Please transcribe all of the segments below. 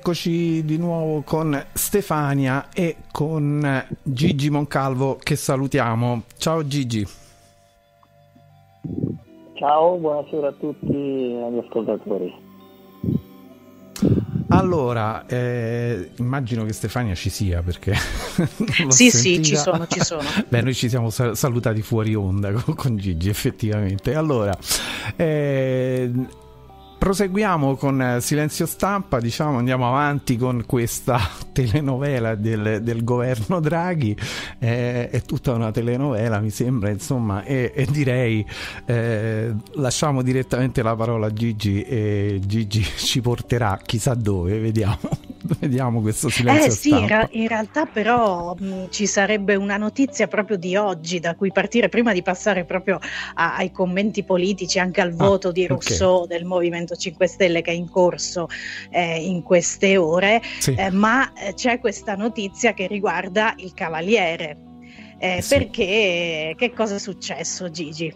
Eccoci di nuovo con Stefania e con Gigi Moncalvo che salutiamo. Ciao Gigi. Ciao, buonasera a tutti gli ascoltatori. Allora, eh, immagino che Stefania ci sia perché... sì, sentita. sì, ci sono, ci sono. Beh, noi ci siamo salutati fuori onda con, con Gigi, effettivamente. Allora, eh, proseguiamo con Silenzio Stampa, diciamo, andiamo avanti con questa telenovela del, del governo Draghi, eh, è tutta una telenovela mi sembra, insomma, e, e direi eh, lasciamo direttamente la parola a Gigi e Gigi ci porterà chissà dove, vediamo. Vediamo questo silenzio. Eh sì, in, ra- in, realtà però mh, ci sarebbe una notizia proprio di oggi da cui partire prima di passare proprio a- ai commenti politici, anche al ah, voto ah, di Rousseau okay. del Movimento 5 Stelle che è in corso eh, in queste ore, sì. eh, ma eh, c'è questa notizia che riguarda il Cavaliere. Eh, sì. Perché che cosa è successo Gigi?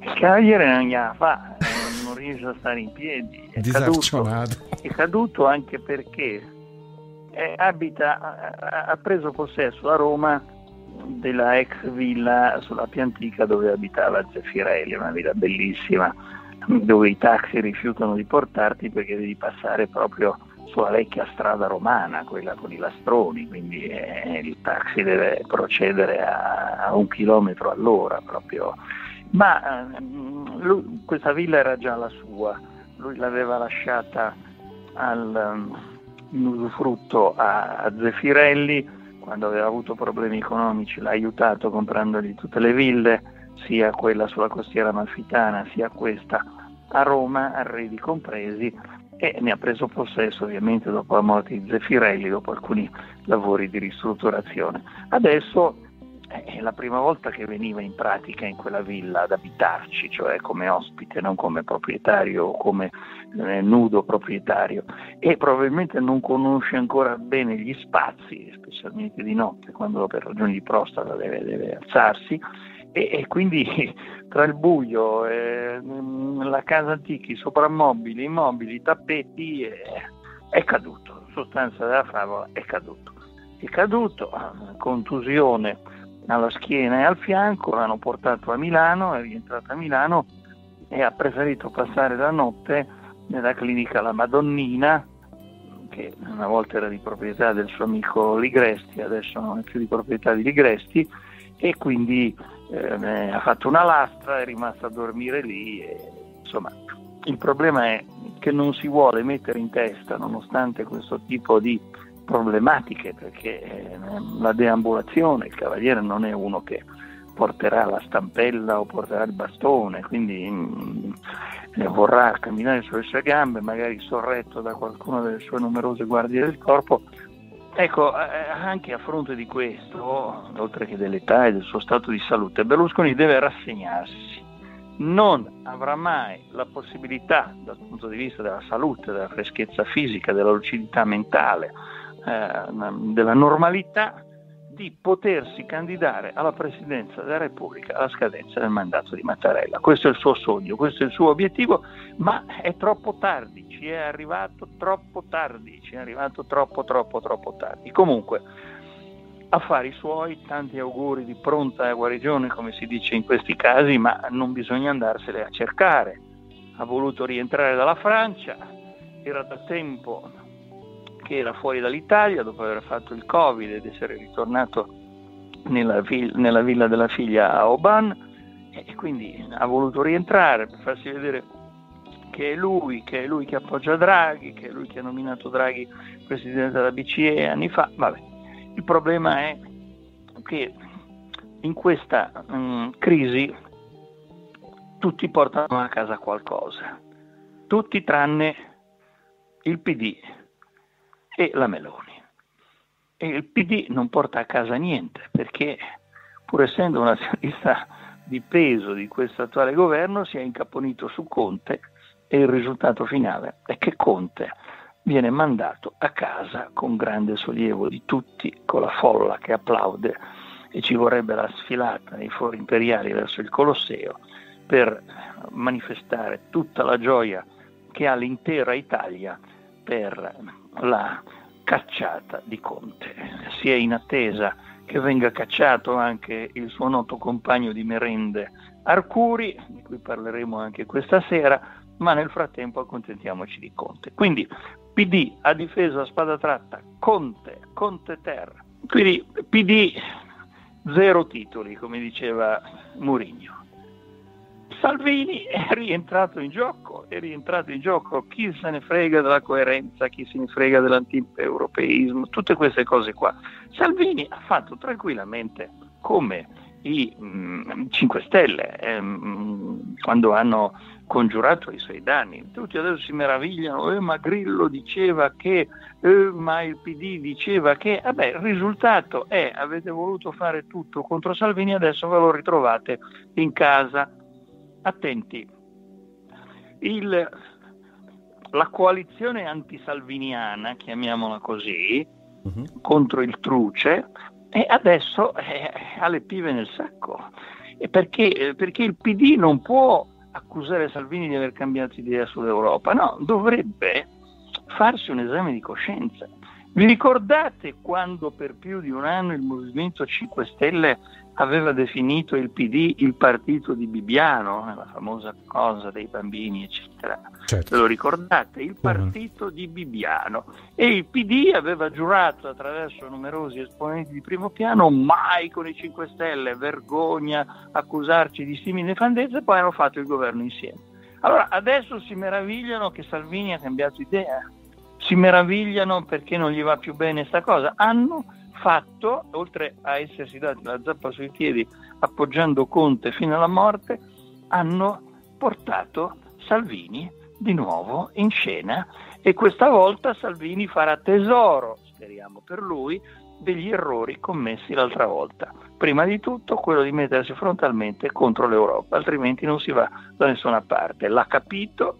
Il Cavaliere non gliela fa non riesce a stare in piedi. È caduto, è caduto anche perché è, abita, ha, ha preso possesso a Roma della ex villa sulla Piantica dove abitava Zeffirelli, una villa bellissima dove i taxi rifiutano di portarti perché devi passare proprio sulla vecchia strada romana, quella con i lastroni, quindi eh, il taxi deve procedere a, a un chilometro all'ora proprio. Ma eh, lui, questa villa era già la sua, lui l'aveva lasciata al, um, in usufrutto a, a Zeffirelli quando aveva avuto problemi economici, l'ha aiutato comprandogli tutte le ville, sia quella sulla costiera malfitana sia questa a Roma, arredi compresi, e ne ha preso possesso ovviamente dopo la morte di Zeffirelli, dopo alcuni lavori di ristrutturazione. Adesso è la prima volta che veniva in pratica in quella villa ad abitarci, cioè come ospite, non come proprietario o come eh, nudo proprietario. E probabilmente non conosce ancora bene gli spazi, specialmente di notte, quando per ragioni di prostata deve, deve alzarsi. E, e, quindi tra il buio, eh, la casa antica, i soprammobili, i mobili, i tappeti eh, è caduto, sostanza della favola è caduto. È caduto, contusione alla schiena e al fianco, l'hanno portato a Milano, è rientrato a Milano e ha preferito passare la notte nella clinica La Madonnina, che una volta era di proprietà del suo amico Ligresti, adesso non è più di proprietà di Ligresti, e quindi eh, ha fatto una lastra, è rimasto a dormire lì. E, insomma, il problema è che non si vuole mettere in testa, nonostante questo tipo di problematiche perché eh, la deambulazione, il cavaliere non è uno che porterà la stampella o porterà il bastone, quindi mh, mm, vorrà camminare sulle sue gambe, magari sorretto da qualcuna delle sue numerose guardie del corpo. Ecco, eh, anche a fronte di questo, oltre che dell'età e del suo stato di salute, Berlusconi deve rassegnarsi. Non avrà mai la possibilità, dal punto di vista della salute, della freschezza fisica, della lucidità mentale, eh, della normalità di potersi candidare alla Presidenza della Repubblica alla scadenza del mandato di Mattarella. Questo è il suo sogno, questo è il suo obiettivo, ma è troppo tardi, ci è arrivato troppo tardi, ci è arrivato troppo troppo troppo tardi. Comunque, affari suoi, tanti auguri di pronta guarigione, come si dice in questi casi, ma non bisogna andarsene a cercare. Ha voluto rientrare dalla Francia, era da tempo che era fuori dall'Italia dopo aver fatto il Covid ed essere ritornato nella, nella villa della figlia a Oban. E quindi ha voluto rientrare per farsi vedere che è lui, che è lui che appoggia Draghi, che è lui che ha nominato Draghi presidente della BCE anni fa. Vabbè, il problema è che in questa um, crisi tutti portano a casa qualcosa, tutti tranne il PD e la Meloni. E il PD non porta a casa niente perché pur essendo un azionista di peso di questo attuale governo si è incaponito su Conte e il risultato finale è che Conte viene mandato a casa con grande sollievo di tutti, con la folla che applaude e ci vorrebbe la sfilata nei fori imperiali verso il Colosseo per manifestare tutta la gioia che ha l'intera Italia per la cacciata di Conte. Si è in attesa che venga cacciato anche il suo noto compagno di merende Arcuri, di cui parleremo anche questa sera, ma nel frattempo accontentiamoci di Conte. Quindi PD ha difeso a spada tratta Conte, Conte Terra. Quindi PD zero titoli, come diceva Mourinho. Salvini è rientrato in gioco, è rientrato in gioco, chi se ne frega della coerenza, chi se ne frega dell'anti-europeismo, tutte queste cose qua. Salvini ha fatto tranquillamente come i mh, mm, 5 Stelle ehm, quando hanno congiurato i suoi danni. Tutti adesso si meravigliano, eh, ma Grillo diceva che, eh, ma il PD diceva che, vabbè, il risultato è avete voluto fare tutto contro Salvini, adesso ve lo ritrovate in casa. Attenti, il, la coalizione antisalviniana, chiamiamola così, uh-huh. contro il Truce, e adesso eh, ha le pive nel sacco. Perché, perché il PD non può accusare Salvini di aver cambiato idea sull'Europa, no, dovrebbe farsi un esame di coscienza. Vi ricordate quando per più di un anno il Movimento 5 Stelle aveva definito il PD il partito di Bibiano, la famosa cosa dei bambini, eccetera. Certo. Ve lo ricordate? Il partito di Bibiano. E il PD aveva giurato attraverso numerosi esponenti di primo piano mai con i 5 Stelle, vergogna accusarci di simili nefandezze, poi hanno fatto il governo insieme. Allora adesso si meravigliano che Salvini ha cambiato idea, si meravigliano perché non gli va più bene questa cosa. Hanno fatto, oltre a essersi dati la zappa sui piedi appoggiando Conte fino alla morte, hanno portato Salvini di nuovo in scena e questa volta Salvini farà tesoro, speriamo per lui, degli errori commessi l'altra volta. Prima di tutto quello di mettersi frontalmente contro l'Europa, altrimenti non si va da nessuna parte. L'ha capito,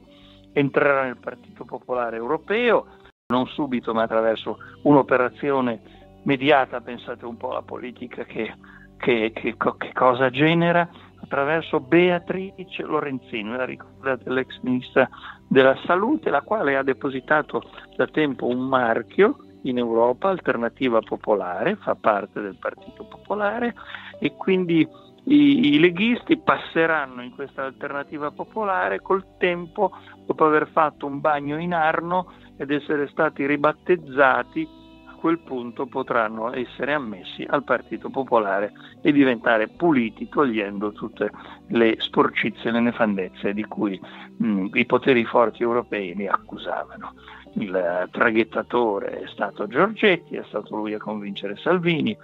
entrerà nel Partito Popolare Europeo, non subito ma attraverso un'operazione mediata, pensate un po' alla politica che, che, che, che cosa genera, attraverso Beatrice Lorenzino, la ricordate l'ex ministra della salute, la quale ha depositato da tempo un marchio in Europa, Alternativa Popolare, fa parte del Partito Popolare e quindi i, i leghisti passeranno in questa alternativa popolare col tempo, dopo aver fatto un bagno in Arno ed essere stati ribattezzati quel punto potranno essere ammessi al Partito Popolare e diventare puliti togliendo tutte le sporcizie e le nefandezze di cui mh, i poteri forti europei li accusavano. Il traghettatore è stato Giorgetti, è stato lui a convincere Salvini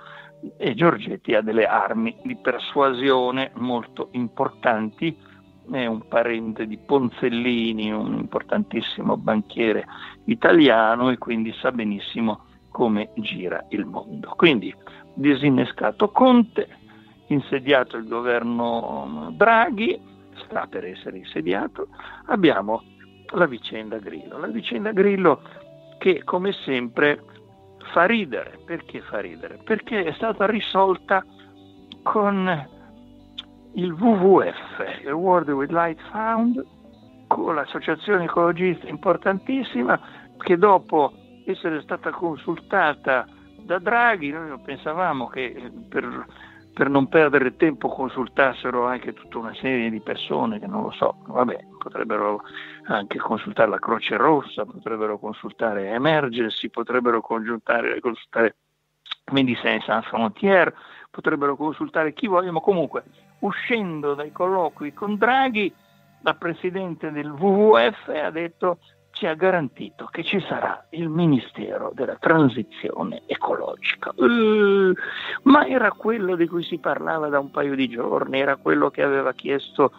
e Giorgetti ha delle armi di persuasione molto importanti è un parente di Ponzellini, un importantissimo banchiere italiano e quindi sa benissimo come gira il mondo. Quindi disinnescato Conte, insediato il governo Draghi, sta per essere insediato, abbiamo la vicenda Grillo. La vicenda Grillo che come sempre fa ridere. Perché fa ridere? Perché è stata risolta con il WWF, il World Wildlife Fund, con l'associazione ecologista importantissima che dopo essere stata consultata da Draghi, noi pensavamo che per, per, non perdere tempo consultassero anche tutta una serie di persone che non lo so, vabbè, potrebbero anche consultare la Croce Rossa, potrebbero consultare Emergency, potrebbero consultare Médecins Sans Frontières, potrebbero consultare chi vogliono, comunque uscendo dai colloqui con Draghi, la Presidente del WWF ha detto ci ha garantito che ci sarà il Ministero della Transizione Ecologica. Uh, ma era quello di cui si parlava da un paio di giorni, era quello che aveva chiesto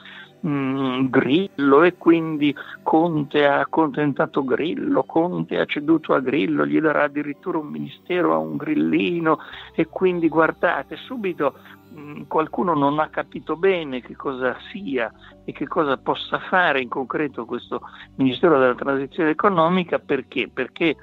mm, Grillo e quindi Conte ha accontentato Grillo, Conte ha ceduto a Grillo, gli darà addirittura un ministero a un grillino e quindi guardate, subito qualcuno non ha capito bene che cosa sia e che cosa possa fare in concreto questo Ministero della Transizione Economica perché? Perché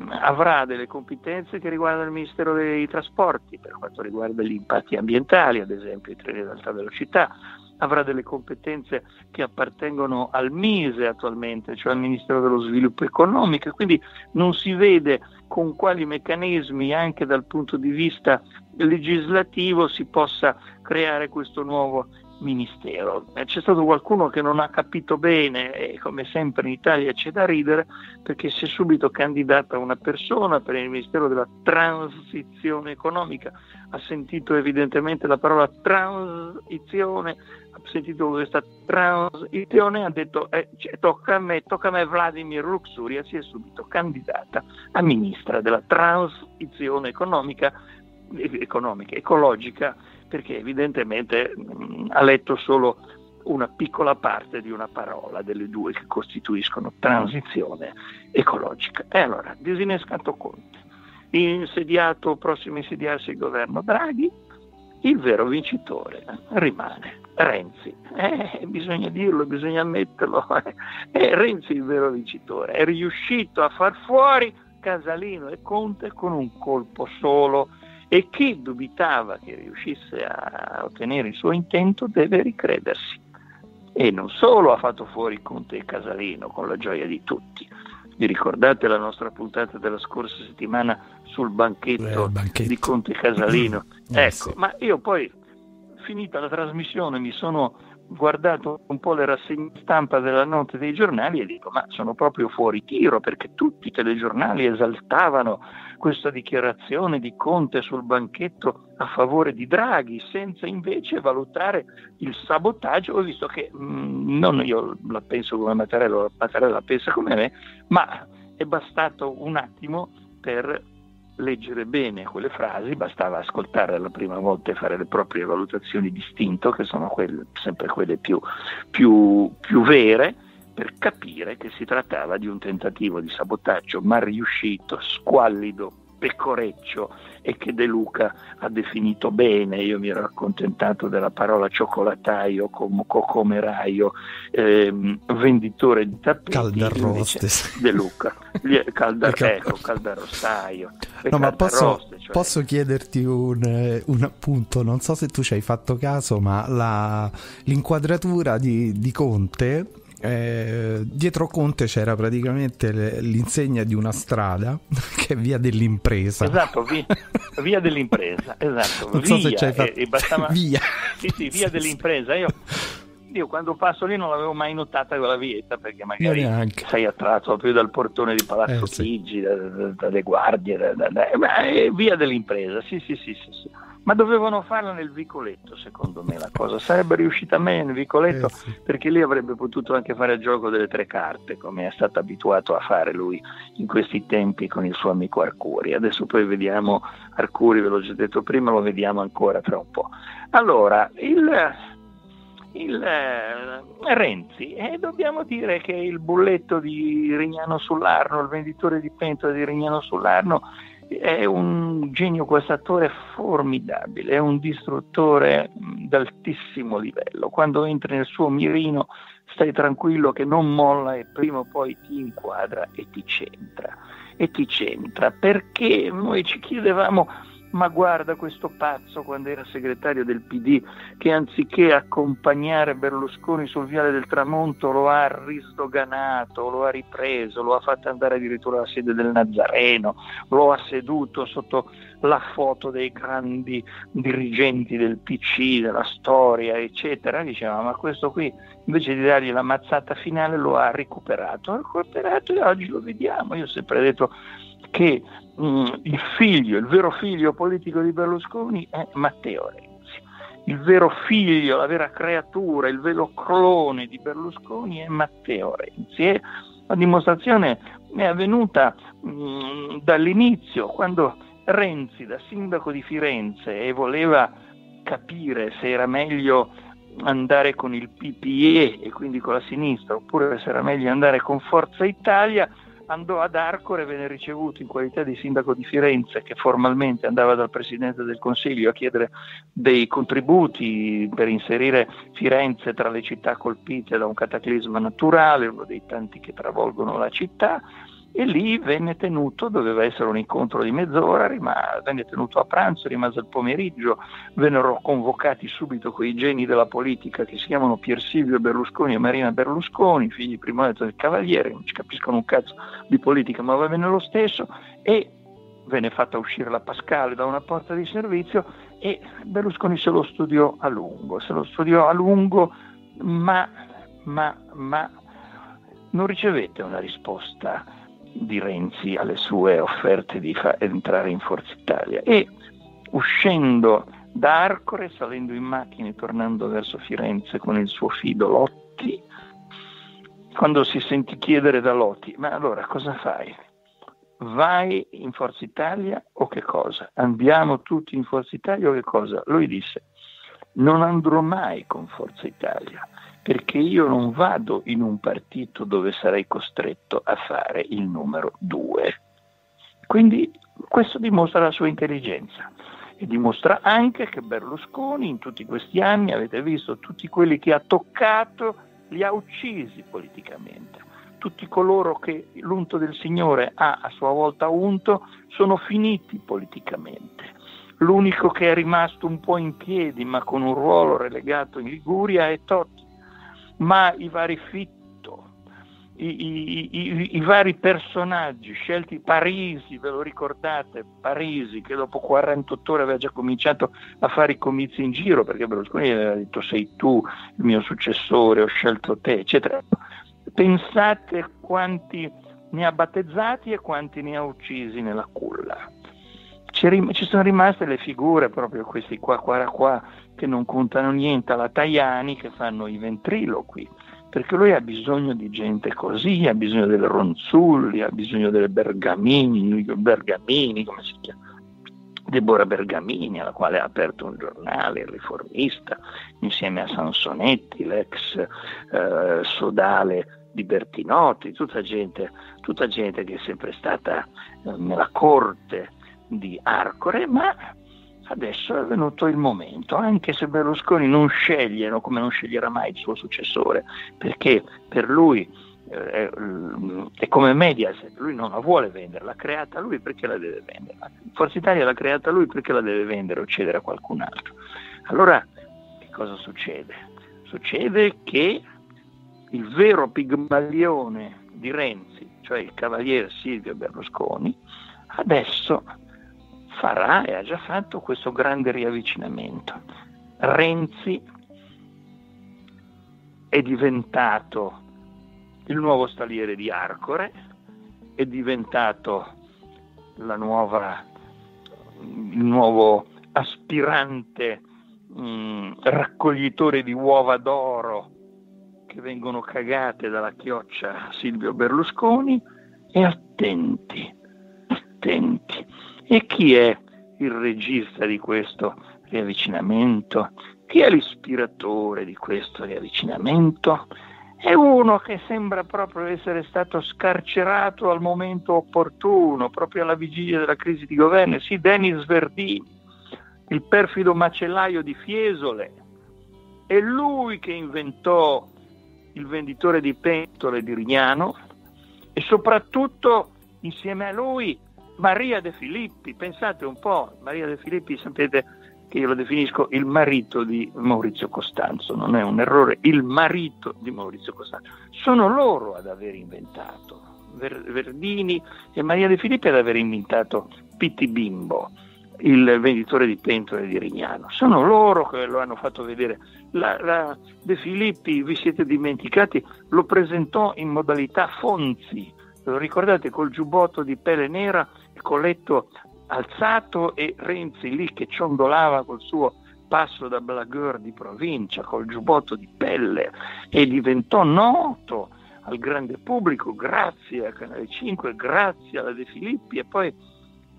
mm, avrà delle competenze che riguardano il Ministero dei Trasporti per quanto riguarda gli impatti ambientali, ad esempio i treni ad alta velocità, avrà delle competenze che appartengono al MISE attualmente, cioè al Ministero dello Sviluppo Economico, quindi non si vede con quali meccanismi anche dal punto di vista legislativo si possa creare questo nuovo ministero. Eh, c'è stato qualcuno che non ha capito bene e come sempre in Italia c'è da ridere perché si è subito candidata una persona per il Ministero della Transizione Economica, ha sentito evidentemente la parola transizione, ha sentito questa transizione ha detto eh, cioè, tocca a me, tocca a me Vladimir Luxuria, si è subito candidata a ministra della transizione economica, economica ecologica perché evidentemente mh, ha letto solo una piccola parte di una parola delle due che costituiscono transizione ecologica. E allora, disinnescato Conte, insediato, prossimo a insediarsi il governo Draghi, il vero vincitore rimane Renzi. Eh, bisogna dirlo, bisogna ammetterlo. Eh, Renzi il vero vincitore. È riuscito a far fuori Casalino e Conte con un colpo solo e chi dubitava che riuscisse a ottenere il suo intento deve ricredersi. E non solo ha fatto fuori Conte e Casalino con la gioia di tutti. Vi ricordate la nostra puntata della scorsa settimana sul banchetto, eh, banchetto. di Conte e Casalino? Eh, ecco, sì. ma io poi, finita la trasmissione, mi sono guardato un po' le rassegne stampa della notte dei giornali e dico ma sono proprio fuori tiro perché tutti i telegiornali esaltavano questa dichiarazione di Conte sul banchetto a favore di Draghi senza invece valutare il sabotaggio. Ho visto che mh, mm, non io la penso come Mattarella, Mattarella la pensa come me ma è bastato un attimo per leggere bene quelle frasi, bastava ascoltarle la prima volta e fare le proprie valutazioni distinto, che sono quelle, sempre quelle più, più, più vere, per capire che si trattava di un tentativo di sabotaggio mal riuscito, squallido, pecoreccio e che De Luca ha definito bene, io mi ero accontentato della parola cioccolataio, com- cocomeraio, ehm, venditore di tappeti. Caldarrostes. De Luca, Caldar- ecco, caldarostaio. No, ma posso, cioè... posso chiederti un, un, appunto, non so se tu ci hai fatto caso, ma la, l'inquadratura di, di Conte eh, dietro Conte c'era praticamente l'insegna di una strada che è via dell'impresa. Esatto, via, via dell'impresa, esatto. Non via, so se ci hai fatto... e, e bastava... Via. Sì, sì, via dell'impresa. Io, io quando passo lì non l'avevo mai notata quella vietta perché magari sei attratto più dal portone di Palazzo eh, Chigi, sì. da, da, dalle guardie, da, da, eh, via dell'impresa, sì, sì, sì, sì. sì ma dovevano farla nel vicoletto secondo me la cosa. Sarebbe riuscita meglio nel vicoletto eh sì. perché lì avrebbe potuto anche fare il gioco delle tre carte come è stato abituato a fare lui in questi tempi con il suo amico Arcuri. Adesso poi vediamo Arcuri ve l'ho già detto prima lo vediamo ancora tra un po' allora il, il eh, Renzi e eh, dobbiamo dire che il bulletto di Rignano sull'Arno il venditore di pentole di Rignano sull'Arno è un genio questo attore formidabile, è un distruttore d'altissimo livello. Quando entri nel suo mirino stai tranquillo che non molla e prima o poi ti inquadra e ti centra. E ti centra perché noi ci chiedevamo ma guarda questo pazzo quando era segretario del PD che anziché accompagnare Berlusconi sul viale del tramonto lo ha risdoganato, lo ha ripreso, lo ha fatto andare addirittura alla sede del Nazareno, lo ha seduto sotto la foto dei grandi dirigenti del PC, della storia, eccetera. Diceva, ma questo qui invece di dargli la mazzata finale lo ha recuperato, ha recuperato e oggi lo vediamo. Io ho sempre detto che mm, il figlio, il vero figlio politico di Berlusconi è Matteo Renzi. Il vero figlio, la vera creatura, il vero clone di Berlusconi è Matteo Renzi. E la dimostrazione è avvenuta mh, mm, dall'inizio, quando Renzi, da sindaco di Firenze, e voleva capire se era meglio andare con il PPE e quindi con la sinistra oppure se era meglio andare con Forza Italia, andò ad Arcore e venne ricevuto in qualità di sindaco di Firenze, che formalmente andava dal Presidente del Consiglio a chiedere dei contributi per inserire Firenze tra le città colpite da un cataclisma naturale, uno dei tanti che travolgono la città, e lì venne tenuto, doveva essere un incontro di mezz'ora, rimase, venne tenuto a pranzo, rimase il pomeriggio, vennero convocati subito quei geni della politica che si chiamano Pier Silvio Berlusconi e Marina Berlusconi, figli primogenito del Cavaliere, non ci capiscono un cazzo di politica ma va bene lo stesso, e venne fatta uscire la Pascale da una porta di servizio e Berlusconi se lo studiò a lungo, se lo studiò a lungo, ma, ma, ma non ricevette una risposta di Renzi alle sue offerte di entrare in Forza Italia e uscendo da Arcore, salendo in macchina e tornando verso Firenze con il suo fido Lotti, quando si sentì chiedere da Lotti, ma allora cosa fai? Vai in Forza Italia o che cosa? Andiamo tutti in Forza Italia o che cosa? Lui disse, non andrò mai con Forza Italia, perché io non vado in un partito dove sarei costretto a fare il numero due. Quindi questo dimostra la sua intelligenza e dimostra anche che Berlusconi in tutti questi anni, avete visto, tutti quelli che ha toccato li ha uccisi politicamente. Tutti coloro che l'unto del Signore ha a sua volta unto sono finiti politicamente. L'unico che è rimasto un po' in piedi ma con un ruolo relegato in Liguria è Totti ma i vari Fitto, i, i, i, i, vari personaggi scelti, Parisi, ve lo ricordate, Parisi che dopo 48 ore aveva già cominciato a fare i comizi in giro perché Berlusconi aveva detto sei tu il mio successore, ho scelto te, eccetera. Pensate quanti ne ha battezzati e quanti ne ha uccisi nella culla. Ci sono rimaste le figure, proprio questi qua, qua, qua, che non contano niente alla Tajani, che fanno i ventriloqui, perché lui ha bisogno di gente così, ha bisogno delle Ronzulli, ha bisogno delle Bergamini, Bergamini, come si chiama? Deborah Bergamini, alla quale ha aperto un giornale, il riformista, insieme a Sansonetti, l'ex eh, sodale di Bertinotti, tutta gente, tutta gente che è sempre stata eh, nella corte di Arcore, ma adesso è venuto il momento, anche se Berlusconi non sceglie, come non sceglierà mai il suo successore, perché per lui eh, è come Mediaset, lui non la vuole vendere, l'ha creata lui perché la deve vendere, Forza Italia l'ha creata lui perché la deve vendere o cedere a qualcun altro. Allora che cosa succede? Succede che il vero pigmalione di Renzi, cioè il cavaliere Silvio Berlusconi, adesso farà e ha già fatto questo grande riavvicinamento. Renzi è diventato il nuovo staliere di Arcore, è diventato nuova, il nuovo aspirante mh, mm, raccoglitore di uova d'oro che vengono cagate dalla chioccia Silvio Berlusconi e attenti, attenti, e chi è il regista di questo riavvicinamento? Chi è l'ispiratore di questo riavvicinamento? È uno che sembra proprio essere stato scarcerato al momento opportuno, proprio alla vigilia della crisi di governo. Sì, Denis Verdini, il perfido macellaio di Fiesole. È lui che inventò il venditore di pentole di Rignano e soprattutto insieme a lui Maria De Filippi, pensate un po', Maria De Filippi sapete che io lo definisco il marito di Maurizio Costanzo, non è un errore, il marito di Maurizio Costanzo. Sono loro ad aver inventato, Verdini e Maria De Filippi ad aver inventato Pitti Bimbo, il venditore di pentole di Rignano. Sono loro che lo hanno fatto vedere. La, la De Filippi, vi siete dimenticati, lo presentò in modalità Fonzi, lo ricordate col giubbotto di pelle nera colletto alzato e Renzi lì che ciondolava col suo passo da blagueur di provincia col giubbotto di pelle e diventò noto al grande pubblico grazie a Canale 5, grazie alla De Filippi e poi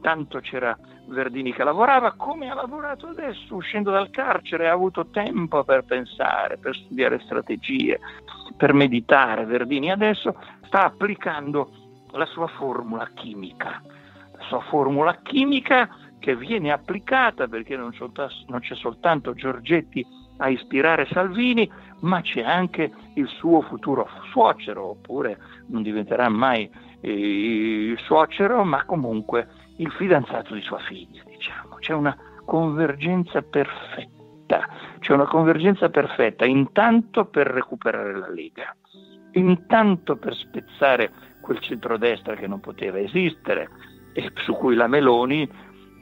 tanto c'era Verdini che lavorava come ha lavorato adesso uscendo dal carcere, ha avuto tempo per pensare, per studiare strategie, per meditare. Verdini adesso sta applicando la sua formula chimica sua formula chimica che viene applicata perché non, non c'è soltanto Giorgetti a ispirare Salvini, ma c'è anche il suo futuro suocero, oppure non diventerà mai il suocero, ma comunque il fidanzato di sua figlia, diciamo. C'è una convergenza perfetta, c'è una convergenza perfetta intanto per recuperare la Lega, intanto per spezzare quel centrodestra che non poteva esistere e su cui la Meloni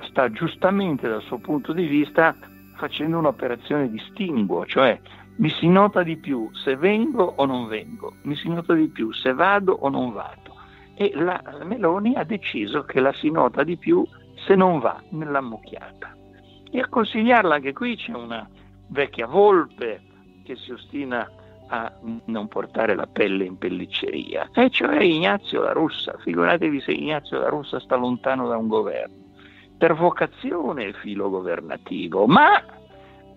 sta giustamente dal suo punto di vista facendo un'operazione di stinguo, cioè mi si nota di più se vengo o non vengo, mi si nota di più se vado o non vado. E la Meloni ha deciso che la si nota di più se non va nell'ammucchiata. E a consigliarla anche qui c'è una vecchia volpe che si ostina a non portare la pelle in pellicceria, e cioè Ignazio La Russa. Figuratevi se Ignazio La Russa sta lontano da un governo. Per vocazione filo governativo, ma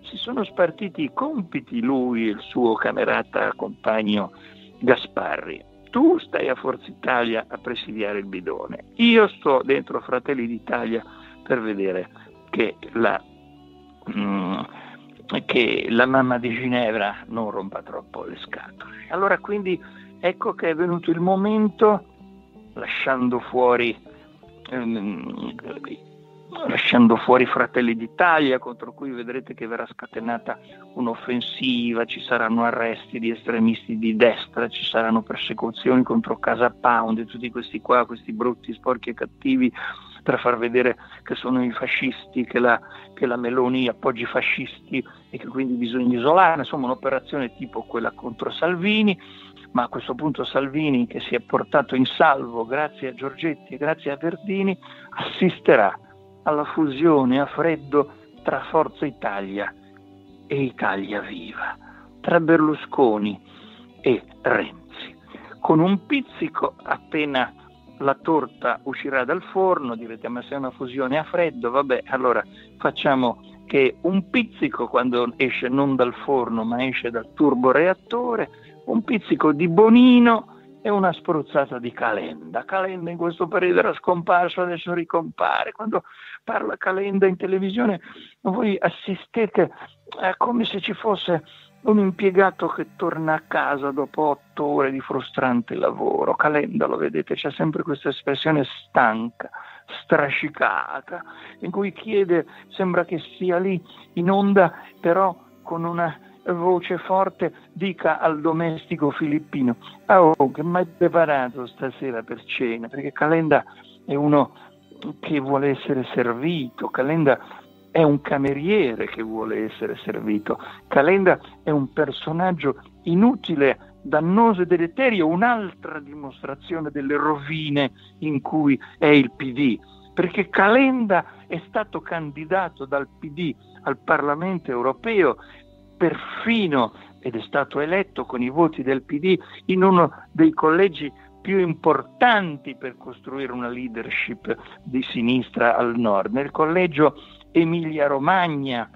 si sono spartiti i compiti lui e il suo camerata compagno Gasparri. Tu stai a Forza Italia a presidiare il bidone, io sto dentro Fratelli d'Italia per vedere che la, mm, che la mamma di Ginevra non rompa troppo le scatole. Allora quindi ecco che è venuto il momento, lasciando fuori um, lasciando fuori Fratelli d'Italia, contro cui vedrete che verrà scatenata un'offensiva, ci saranno arresti di estremisti di destra, ci saranno persecuzioni contro Casa Pound e tutti questi qua, questi brutti, sporchi e cattivi per far vedere che sono i fascisti, che la, che la Meloni appoggia i fascisti e che quindi bisogna isolarne, insomma un'operazione tipo quella contro Salvini, ma a questo punto Salvini che si è portato in salvo grazie a Giorgetti e grazie a Verdini assisterà alla fusione a freddo tra Forza Italia e Italia Viva, tra Berlusconi e Renzi, con un pizzico appena la torta uscirà dal forno, direte ma se è una fusione a freddo, vabbè, allora facciamo che un pizzico quando esce non dal forno ma esce dal turboreattore, un pizzico di bonino e una spruzzata di Calenda. Calenda in questo periodo era scomparso, adesso ricompare. Quando parla Calenda in televisione voi assistete a come se ci fosse un impiegato che torna a casa dopo otto ore di frustrante lavoro. Calenda, lo vedete, c'è sempre questa espressione stanca, strascicata, in cui chiede, sembra che sia lì in onda, però con una voce forte dica al domestico filippino oh che mai preparato stasera per cena? Perché Calenda è uno che vuole essere servito Calenda è un cameriere che vuole essere servito Calenda è un personaggio inutile dannoso e deleterio un'altra dimostrazione delle rovine in cui è il PD perché Calenda è stato candidato dal PD al Parlamento europeo perfino, ed è stato eletto con i voti del PD, in uno dei collegi più importanti per costruire una leadership di sinistra al nord, nel collegio Emilia-Romagna,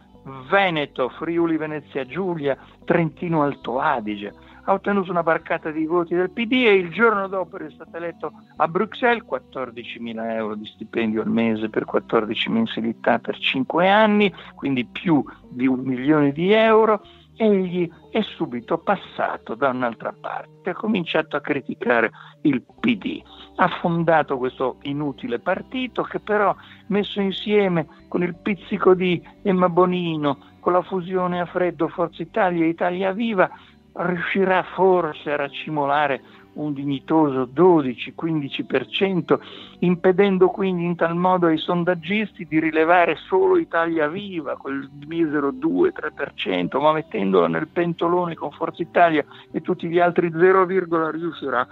Veneto, Friuli Venezia Giulia, Trentino Alto Adige ha ottenuto una barcata di voti del PD e il giorno dopo è stato eletto a Bruxelles 14.000 euro di stipendio al mese per 14 mensilità per 5 anni, quindi più di un milione di euro. Egli è subito passato da un'altra parte, ha cominciato a criticare il PD, ha fondato questo inutile partito che però messo insieme con il pizzico di Emma Bonino, con la fusione a freddo Forza Italia e Italia Viva, riuscirà forse a racimolare un dignitoso 12-15%, impedendo quindi in tal modo ai sondaggisti di rilevare solo Italia Viva, quel misero 2-3%, ma mettendolo nel pentolone con Forza Italia e tutti gli altri 0, riuscirà,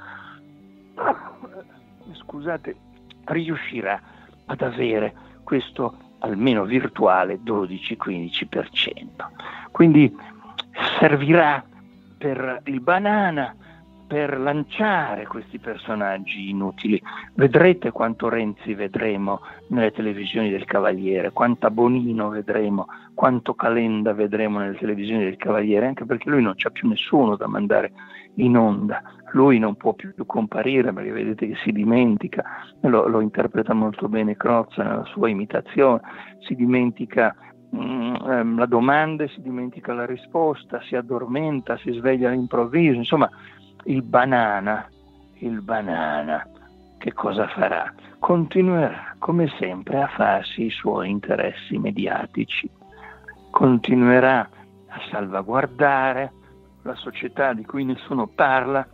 scusate, riuscirà ad avere questo almeno virtuale 12-15%. Quindi servirà per il banana, per lanciare questi personaggi inutili. Vedrete quanto Renzi vedremo nelle televisioni del Cavaliere, quanta Bonino vedremo, quanto Calenda vedremo nelle televisioni del Cavaliere, anche perché lui non c'ha più nessuno da mandare in onda. Lui non può più comparire perché vedete che si dimentica, lo, lo interpreta molto bene Crozza nella sua imitazione, si dimentica la domanda e si dimentica la risposta, si addormenta, si sveglia all'improvviso, insomma il banana, il banana che cosa farà? Continuerà come sempre a farsi i suoi interessi mediatici, continuerà a salvaguardare la società di cui nessuno parla,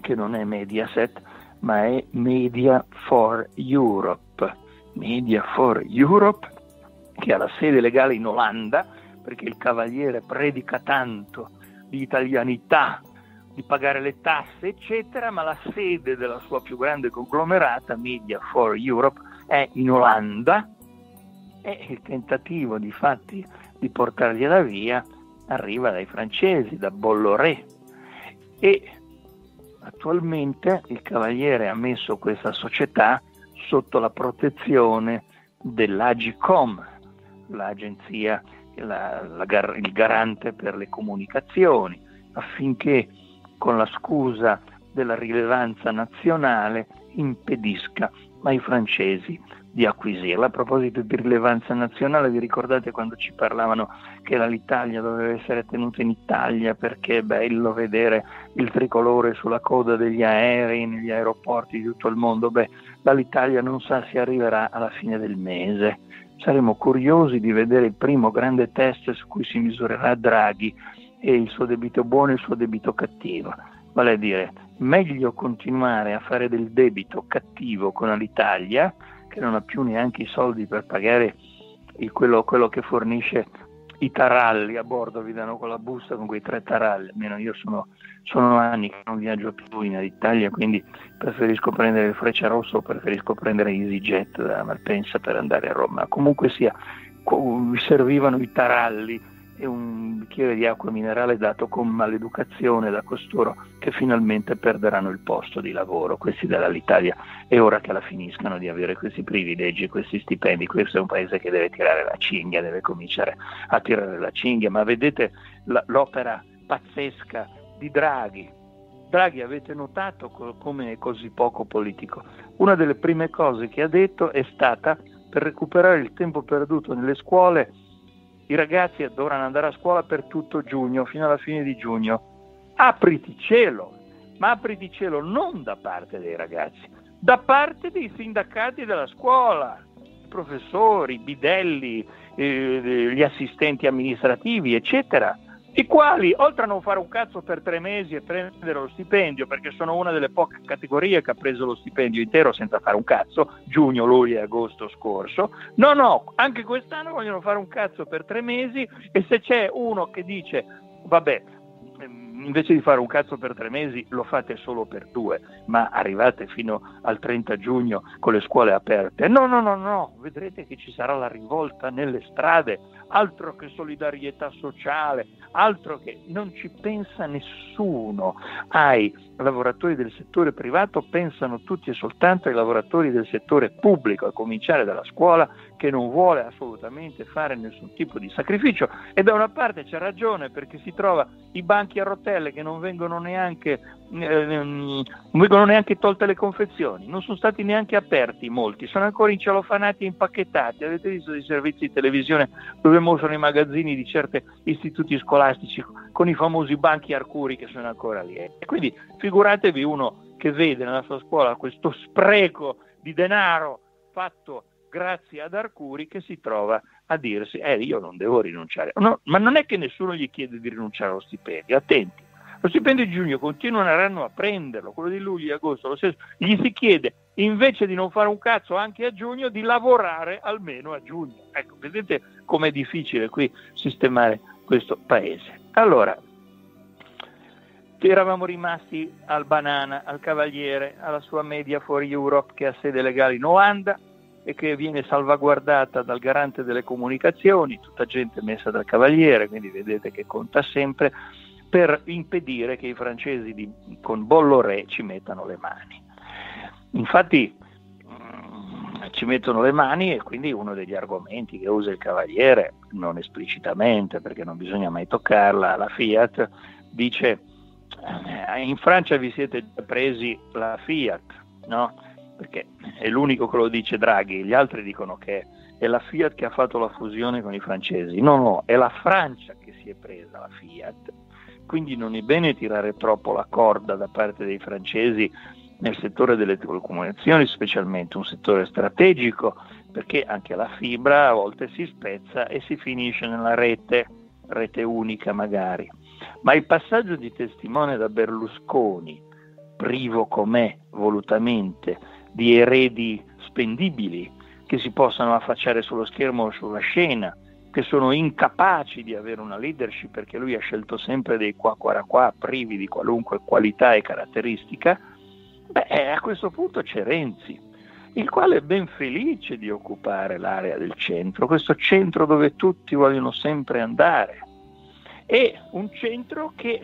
che non è Mediaset, ma è Media for Europe. Media for Europe, che ha la sede legale in Olanda, perché il cavaliere predica tanto di italianità, di pagare le tasse, eccetera, ma la sede della sua più grande conglomerata, Media for Europe, è in Olanda. E il tentativo di fatti di portargliela via arriva dai francesi, da Bolloré. E attualmente il Cavaliere ha messo questa società sotto la protezione dell'Agicom, l'agenzia, la, la, il garante per le comunicazioni, affinché con la scusa della rilevanza nazionale impedisca ai francesi di acquisirla. A proposito di rilevanza nazionale, vi ricordate quando ci parlavano che l'Italia doveva essere tenuta in Italia perché è bello vedere il tricolore sulla coda degli aerei negli aeroporti di tutto il mondo? Beh, dall'Italia non sa se arriverà alla fine del mese. Saremo curiosi di vedere il primo grande test su cui si misurerà Draghi e il suo debito buono e il suo debito cattivo. Vale a dire, meglio continuare a fare del debito cattivo con l'Italia che non ha più neanche i soldi per pagare quello, quello, che fornisce i taralli a bordo, vi danno con la busta con quei tre taralli, almeno io sono, sono anni che non viaggio più in Italia, quindi preferisco prendere il Freccia Rosso o preferisco prendere EasyJet da Malpensa per andare a Roma. Comunque sia, mi servivano i taralli e un bicchiere di acqua minerale dato con maleducazione da costoro che finalmente perderanno il posto di lavoro. Questi dall'Italia è ora che la finiscano di avere questi privilegi questi stipendi. Questo è un paese che deve tirare la cinghia, deve cominciare a tirare la cinghia, ma vedete l'opera pazzesca di Draghi. Draghi avete notato come è così poco politico. Una delle prime cose che ha detto è stata per recuperare il tempo perduto nelle scuole i ragazzi dovranno andare a scuola per tutto giugno, fino alla fine di giugno. Apriti cielo, ma apriti cielo non da parte dei ragazzi, da parte dei sindacati della scuola, i professori, i bidelli, eh, gli assistenti amministrativi, eccetera i quali, oltre a non fare un cazzo per tre mesi e prendere lo stipendio, perché sono una delle poche categorie che ha preso lo stipendio intero senza fare un cazzo, giugno, luglio e agosto scorso, no, no, anche quest'anno vogliono fare un cazzo per tre mesi e se c'è uno che dice, vabbè, invece di fare un cazzo per tre mesi lo fate solo per due, ma arrivate fino al 30 giugno con le scuole aperte. No, no, no, no, vedrete che ci sarà la rivolta nelle strade, altro che solidarietà sociale, altro che non ci pensa nessuno. Ai lavoratori del settore privato pensano tutti e soltanto ai lavoratori del settore pubblico, a cominciare dalla scuola che non vuole assolutamente fare nessun tipo di sacrificio e da una parte c'è ragione perché si trova i banchi a rotelle che non vengono neanche, eh, non vengono neanche tolte le confezioni, non sono stati neanche aperti molti, sono ancora incelofanati e impacchettati. Avete visto dei servizi di televisione dove mostrano i magazzini di certi istituti scolastici con i famosi banchi arcuri che sono ancora lì. E quindi figuratevi uno che vede nella sua scuola questo spreco di denaro fatto grazie ad Arcuri che si trova a dirsi eh io non devo rinunciare. No, ma non è che nessuno gli chiede di rinunciare allo stipendio, attenti. Lo stipendio di giugno continueranno a prenderlo, quello di luglio e agosto, lo stesso. Gli si chiede, invece di non fare un cazzo anche a giugno, di lavorare almeno a giugno. Ecco, vedete com'è difficile qui sistemare questo paese. Allora, eravamo rimasti al Banana, al Cavaliere, alla sua Media for Europe che ha sede legale in Olanda, e che viene salvaguardata dal garante delle comunicazioni, tutta gente messa dal Cavaliere, quindi vedete che conta sempre, per impedire che i francesi di, con Bolloré ci mettano le mani. Infatti mm, ci mettono le mani e quindi uno degli argomenti che usa il Cavaliere, non esplicitamente perché non bisogna mai toccarla, la Fiat, dice eh, in Francia vi siete presi la Fiat, no? Perché è l'unico che lo dice Draghi, gli altri dicono che è la Fiat che ha fatto la fusione con i francesi. No, no, è la Francia che si è presa la Fiat. Quindi non è bene tirare troppo la corda da parte dei francesi nel settore delle telecomunicazioni specialmente, un settore strategico perché anche la fibra a volte si spezza e si finisce nella rete, rete unica magari. Ma il passaggio di testimone da Berlusconi, privo com'è volutamente di eredi spendibili che si possano affacciare sullo schermo o sulla scena, che sono incapaci di avere una leadership perché lui ha scelto sempre dei qua qua qua privi di qualunque qualità e caratteristica, beh, a questo punto c'è Renzi, il quale è ben felice di occupare l'area del centro, questo centro dove tutti vogliono sempre andare. È un centro che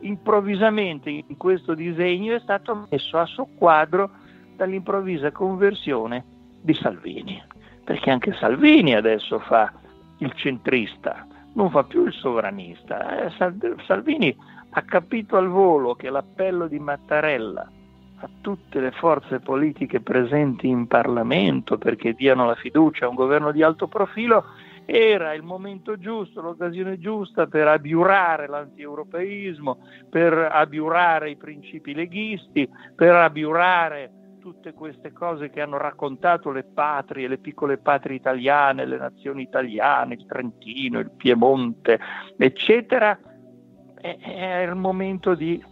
improvvisamente in questo disegno è stato messo a soqquadro dall'improvvisa conversione di Salvini, perché anche Salvini adesso fa il centrista, non fa più il sovranista. Eh, Salvini ha capito al volo che l'appello di Mattarella a tutte le forze politiche presenti in Parlamento perché diano la fiducia a un governo di alto profilo era il momento giusto, l'occasione giusta per abiurare l'antieuropeismo, per abiurare i principi leghisti, per abiurare tutte queste cose che hanno raccontato le patrie, le piccole patrie italiane, le nazioni italiane, il Trentino, il Piemonte, eccetera, è, il momento di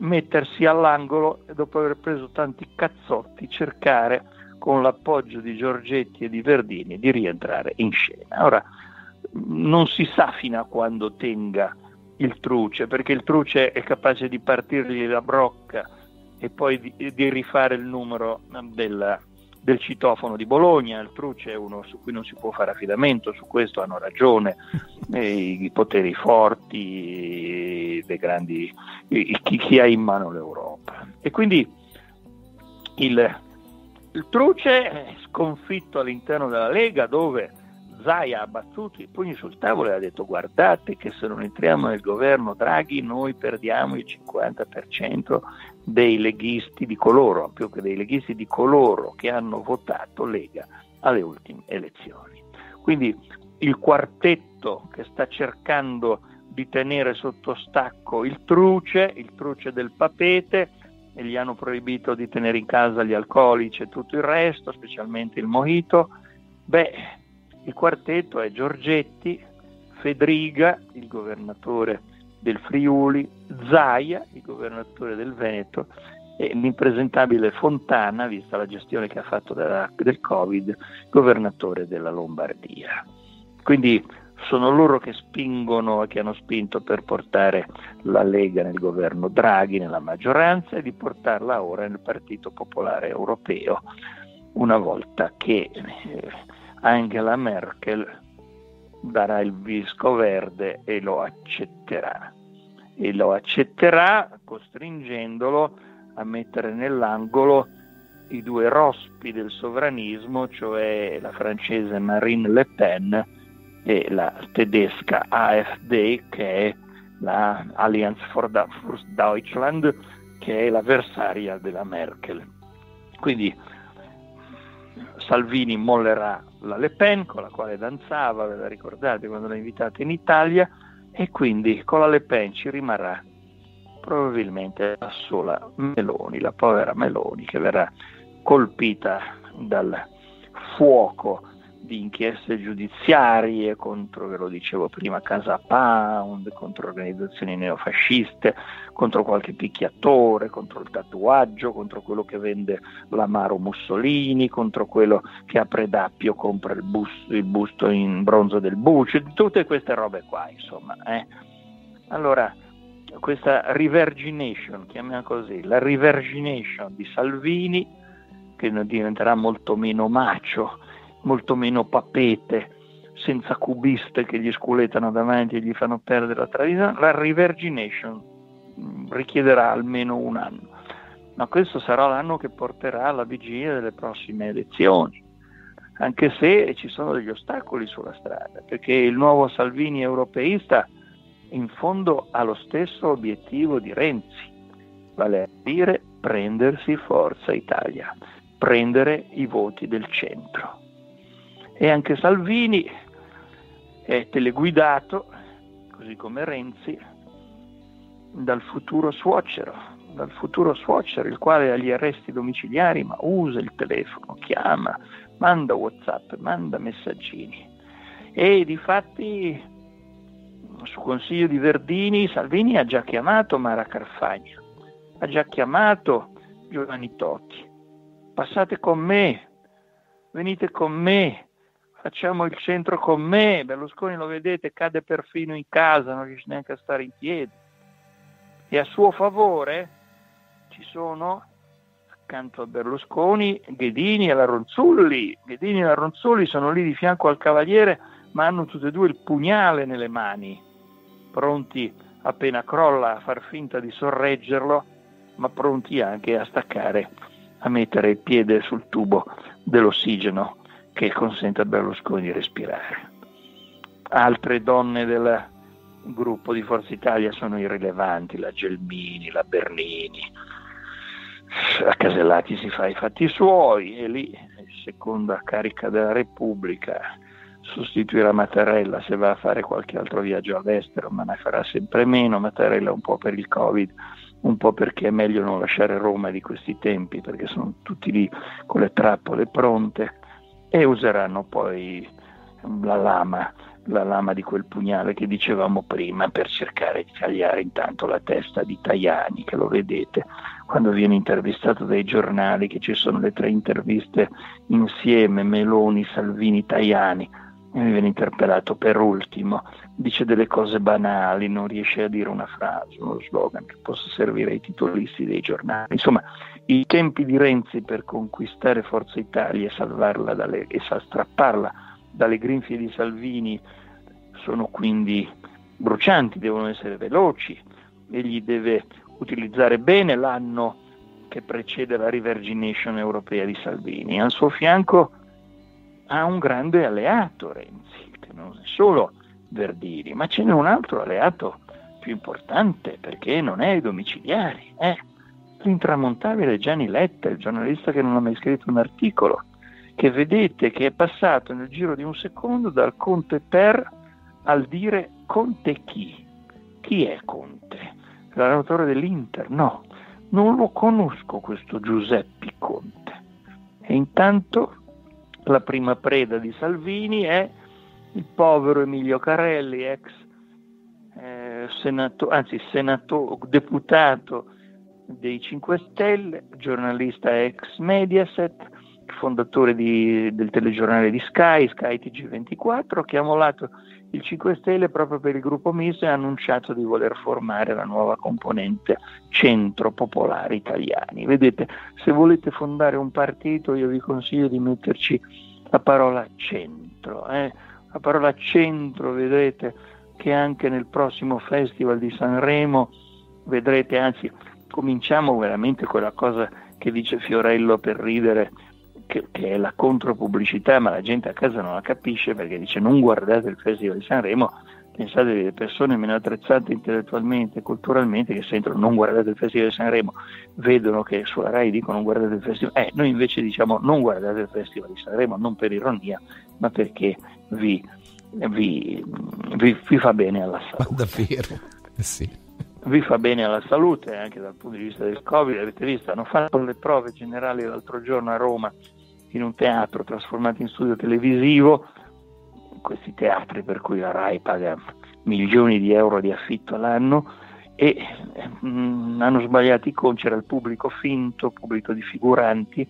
mettersi all'angolo e dopo aver preso tanti cazzotti cercare con l'appoggio di Giorgetti e di Verdini di rientrare in scena. Ora non si sa fino a quando tenga il truce, perché il truce è capace di partirgli la brocca e poi di, di rifare il numero del, del, citofono di Bologna, il truce è uno su cui non si può fare affidamento, su questo hanno ragione i, i poteri forti, dei grandi, i, chi, chi, ha in mano l'Europa. E quindi il, il truce è sconfitto all'interno della Lega dove Zaia ha battuto i pugni sul tavolo e ha detto guardate che se non entriamo nel governo Draghi noi perdiamo il 50% dei leghisti di coloro, più che dei leghisti di coloro che hanno votato Lega alle ultime elezioni. Quindi il quartetto che sta cercando di tenere sotto stacco il truce, il truce del papete, e gli hanno proibito di tenere in casa gli alcolici e tutto il resto, specialmente il mojito, beh, il quartetto è Giorgetti, Fedriga, il governatore del Friuli, Zaia, il governatore del Veneto, e l'impresentabile Fontana, vista la gestione che ha fatto della, del Covid, governatore della Lombardia. Quindi sono loro che spingono e che hanno spinto per portare la Lega nel governo Draghi, nella maggioranza, e di portarla ora nel Partito Popolare Europeo, una volta che eh, Angela Merkel darà il visco verde e lo accetterà. E lo accetterà costringendolo a mettere nell'angolo i due rospi del sovranismo, cioè la francese Marine Le Pen e la tedesca AfD, che è la Allianz for Deutschland, che è l'avversaria della Merkel. Quindi Salvini mollerà la Le Pen con la quale danzava, ve la ricordate quando l'ha invitata in Italia, e quindi con la Le Pen ci rimarrà probabilmente la sola Meloni, la povera Meloni che verrà colpita dal fuoco di inchieste giudiziarie contro, ve lo dicevo prima, Casa Pound, contro organizzazioni neofasciste, contro qualche picchiatore, contro il tatuaggio, contro quello che vende l'amaro Mussolini, contro quello che a Predappio compra il busto, il busto in bronzo del Bucci, tutte queste robe qua, insomma. Eh. Allora, questa revergination, chiamiamola così, la revergination di Salvini, che diventerà molto meno macio, molto meno papete, senza cubiste che gli sculetano davanti e gli fanno perdere la tradizione, la revergination mm, richiederà almeno un anno. Ma questo sarà l'anno che porterà alla vigilia delle prossime elezioni, anche se ci sono degli ostacoli sulla strada, perché il nuovo Salvini europeista in fondo ha lo stesso obiettivo di Renzi, vale a dire prendersi Forza Italia, prendere i voti del centro e anche Salvini è teleguidato, così come Renzi, dal futuro suocero, dal futuro suocero, il quale ha gli arresti domiciliari, ma usa il telefono, chiama, manda WhatsApp, manda messaggini. E di fatti, su consiglio di Verdini, Salvini ha già chiamato Mara Carfagna, ha già chiamato Giovanni Totti. Passate con me, venite con me, facciamo il centro con me. Berlusconi lo vedete, cade perfino in casa, non riesce neanche a stare in piedi. E a suo favore ci sono accanto a Berlusconi Ghedini e la Ronzulli. Ghedini e la Ronzulli sono lì di fianco al Cavaliere, ma hanno tutti e due il pugnale nelle mani, pronti appena crolla a far finta di sorreggerlo, ma pronti anche a staccare, a mettere il piede sul tubo dell'ossigeno che consente a Berlusconi di respirare. Altre donne del gruppo di Forza Italia sono irrilevanti, la Gelmini, la Bernini, a Casellati si fa i fatti suoi e lì, seconda carica della Repubblica, sostituirà Mattarella se va a fare qualche altro viaggio all'estero, ma ne farà sempre meno. Mattarella un po' per il Covid, un po' perché è meglio non lasciare Roma di questi tempi, perché sono tutti lì con le trappole pronte e useranno poi la lama, la lama di quel pugnale che dicevamo prima per cercare di tagliare intanto la testa di Tajani, che lo vedete quando viene intervistato dai giornali, che ci sono le tre interviste insieme, Meloni, Salvini, Tajani, e mi viene interpellato per ultimo, dice delle cose banali, non riesce a dire una frase, uno slogan che possa servire ai titolisti dei giornali. Insomma, i tempi di Renzi per conquistare Forza Italia e salvarla dalle, e strapparla dalle grinfie di Salvini sono quindi brucianti, devono essere veloci, egli deve utilizzare bene l'anno che precede la rivergination europea di Salvini. Al suo fianco ha un grande alleato Renzi, che non è solo Verdini, ma ce n'è un altro alleato più importante perché non è ai domiciliari, è l'intramontabile Gianni Letta, il giornalista che non ha mai scritto un articolo, che vedete che è passato nel giro di un secondo dal Conte per al dire Conte chi? Chi è Conte? L'allenatore dell'Inter? No, non lo conosco questo Giuseppe Conte. E intanto la prima preda di Salvini è il povero Emilio Carelli, ex eh, senato, anzi senato, deputato dei 5 Stelle, giornalista ex Mediaset, fondatore di, del telegiornale di Sky, Sky TG24, che ha mollato il 5 Stelle proprio per il gruppo Misto e ha annunciato di voler formare la nuova componente Centro Popolare Italiani. Vedete, se volete fondare un partito io vi consiglio di metterci la parola centro. Eh? La parola centro, vedrete che anche nel prossimo Festival di Sanremo vedrete, anzi cominciamo veramente quella cosa che dice Fiorello per ridere, che, che, è la contropubblicità, ma la gente a casa non la capisce perché dice non guardate il Festival di Sanremo, pensate alle persone meno attrezzate intellettualmente culturalmente che sentono non guardate il Festival di Sanremo, vedono che sulla RAI dicono non guardate il Festival, eh, noi invece diciamo non guardate il Festival di Sanremo, non per ironia, ma perché vi, vi, vi, vi fa bene alla salute. Davvero? Eh sì vi fa bene alla salute anche dal punto di vista del Covid, avete visto, hanno fatto le prove generali l'altro giorno a Roma in un teatro trasformato in studio televisivo, questi teatri per cui la RAI paga milioni di euro di affitto all'anno e mh, mm, hanno sbagliato i conti, c'era il pubblico finto, pubblico di figuranti,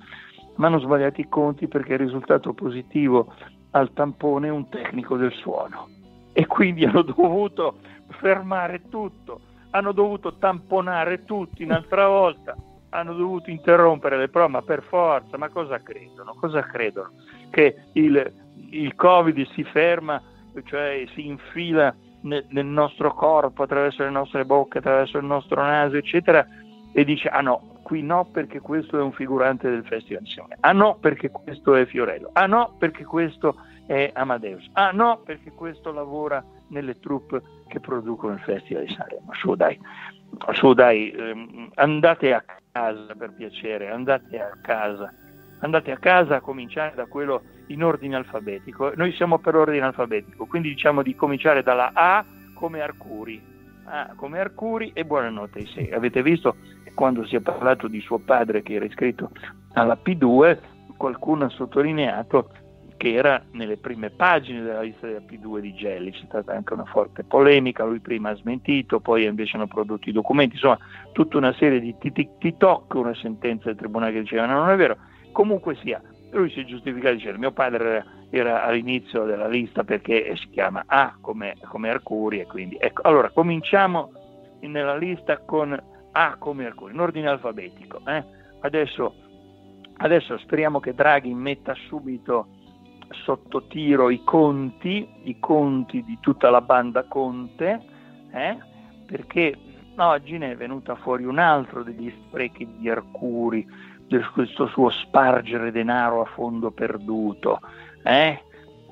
ma hanno sbagliato i conti perché il risultato positivo al tampone è un tecnico del suono. E quindi hanno dovuto fermare tutto, hanno dovuto tamponare tutti un'altra volta hanno dovuto interrompere le prove, ma per forza, ma cosa credono? Cosa credono? Che il, il Covid si ferma, cioè si infila nel, nel, nostro corpo, attraverso le nostre bocche, attraverso il nostro naso, eccetera, e dice, ah no, qui no perché questo è un figurante del Festival Insieme, ah no perché questo è Fiorello, ah no perché questo è Amadeus, ah no perché questo lavora nelle troupe che producono il Festival di Sanremo. Su dai, su dai, ehm, andate a casa per piacere, andate a casa, andate a casa a cominciare da quello in ordine alfabetico. Noi siamo per ordine alfabetico, quindi diciamo di cominciare dalla A come Arcuri. A come Arcuri e buonanotte ai sei. Avete visto quando si è parlato di suo padre che era iscritto alla P2, qualcuno ha sottolineato che era nelle prime pagine della lista della P2 di Gelli, c'è stata anche una forte polemica, lui prima ha smentito, poi invece hanno prodotto i documenti, insomma tutta una serie di TikTok, una sentenza del tribunale che diceva no, non è vero, comunque sia, lui si è giustificato dicendo mio padre era, all'inizio della lista perché si chiama A come, come Arcuri e quindi ecco, allora cominciamo nella lista con A come Arcuri, in ordine alfabetico, eh? adesso, adesso speriamo che Draghi metta subito sotto tiro i conti, i conti di tutta la banda Conte, eh? perché oggi ne è venuta fuori un altro degli sprechi di Arcuri, di questo suo spargere denaro a fondo perduto. Eh?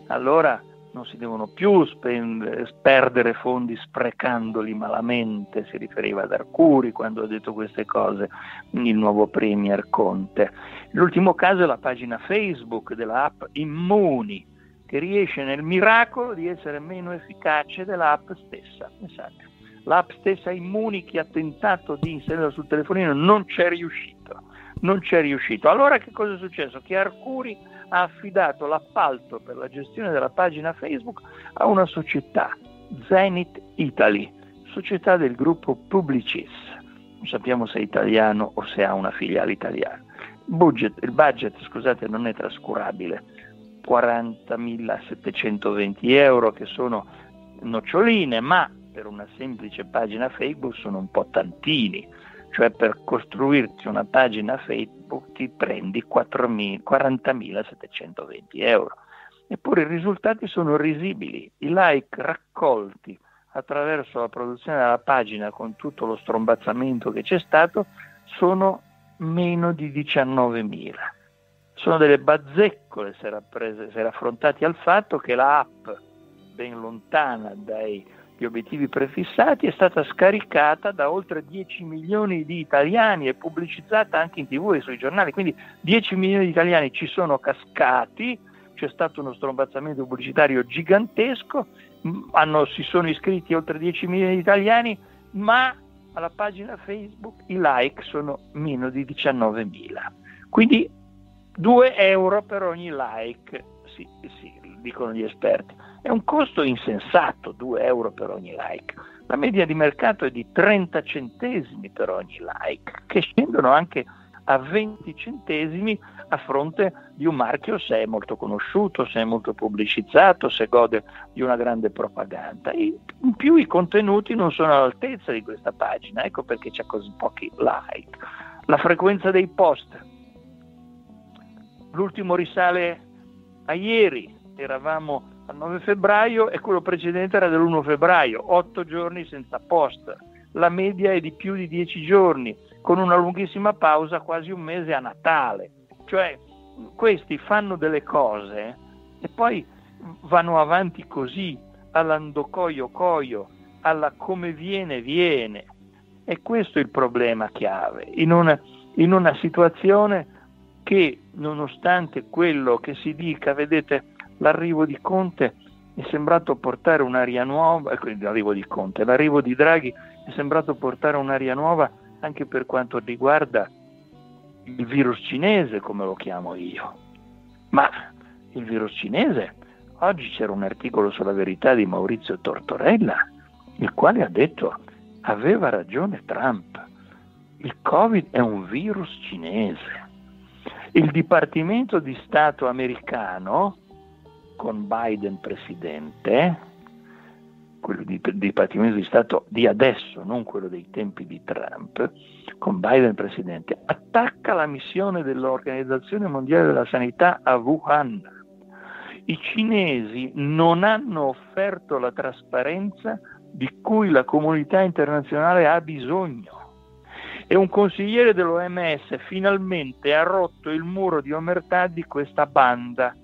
Allora non si devono più spendere, perdere fondi sprecandoli malamente, si riferiva ad Arcuri quando ha detto queste cose il nuovo Premier Conte. L'ultimo caso è la pagina Facebook dell'app Immuni, che riesce nel miracolo di essere meno efficace dell'app stessa. Pensate, l'app stessa Immuni che ha tentato di inserirla sul telefonino non c'è riuscito, non c'è riuscito. Allora che cosa è successo? Che Arcuri ha affidato l'appalto per la gestione della pagina Facebook a una società, Zenith Italy, società del gruppo Publicis. Non sappiamo se è italiano o se ha una filiale italiana. Budget, il budget scusate, non è trascurabile, 40.720 euro che sono noccioline, ma per una semplice pagina Facebook sono un po' tantini cioè per costruirti una pagina Facebook ti prendi 40.720 euro. Eppure i risultati sono risibili, i like raccolti attraverso la produzione della pagina con tutto lo strombazzamento che c'è stato sono meno di 19.000. Sono delle bazzeccole se era affrontati al fatto che l'app, ben lontana dai gli obiettivi prefissati, è stata scaricata da oltre 10 milioni di italiani e pubblicizzata anche in tv e sui giornali, quindi 10 milioni di italiani ci sono cascati, c'è stato uno strombazzamento pubblicitario gigantesco, hanno, si sono iscritti oltre 10 milioni di italiani, ma alla pagina Facebook i like sono meno di 19 mila. Quindi 2 euro per ogni like, sì, sì, dicono gli esperti. È un costo insensato, 2 euro per ogni like. La media di mercato è di 30 centesimi per ogni like, che scendono anche a 20 centesimi a fronte di un marchio se è molto conosciuto, se è molto pubblicizzato, se gode di una grande propaganda. In più i contenuti non sono all'altezza di questa pagina, ecco perché c'è così pochi like. La frequenza dei post. L'ultimo risale a ieri, eravamo al 9 febbraio e quello precedente era dell'1 febbraio, 8 giorni senza post. La media è di più di 10 giorni, con una lunghissima pausa, quasi un mese a Natale. Cioè, questi fanno delle cose e poi vanno avanti così, all'andocoio coio, alla come viene viene. E questo è il problema chiave, in una, in una situazione che nonostante quello che si dica, vedete, l'arrivo di Conte è sembrato portare un'aria nuova, l'arrivo di Conte, l'arrivo di Draghi è sembrato portare un'aria nuova anche per quanto riguarda il virus cinese, come lo chiamo io. Ma il virus cinese, oggi c'era un articolo sulla verità di Maurizio Tortorella, il quale ha detto aveva ragione Trump, il Covid è un virus cinese. Il Dipartimento di Stato americano con Biden presidente, quello di, di Dipartimento di Stato di adesso, non quello dei tempi di Trump, con Biden presidente, attacca la missione dell'Organizzazione Mondiale della Sanità a Wuhan. I cinesi non hanno offerto la trasparenza di cui la comunità internazionale ha bisogno. E un consigliere dell'OMS finalmente ha rotto il muro di omertà di questa banda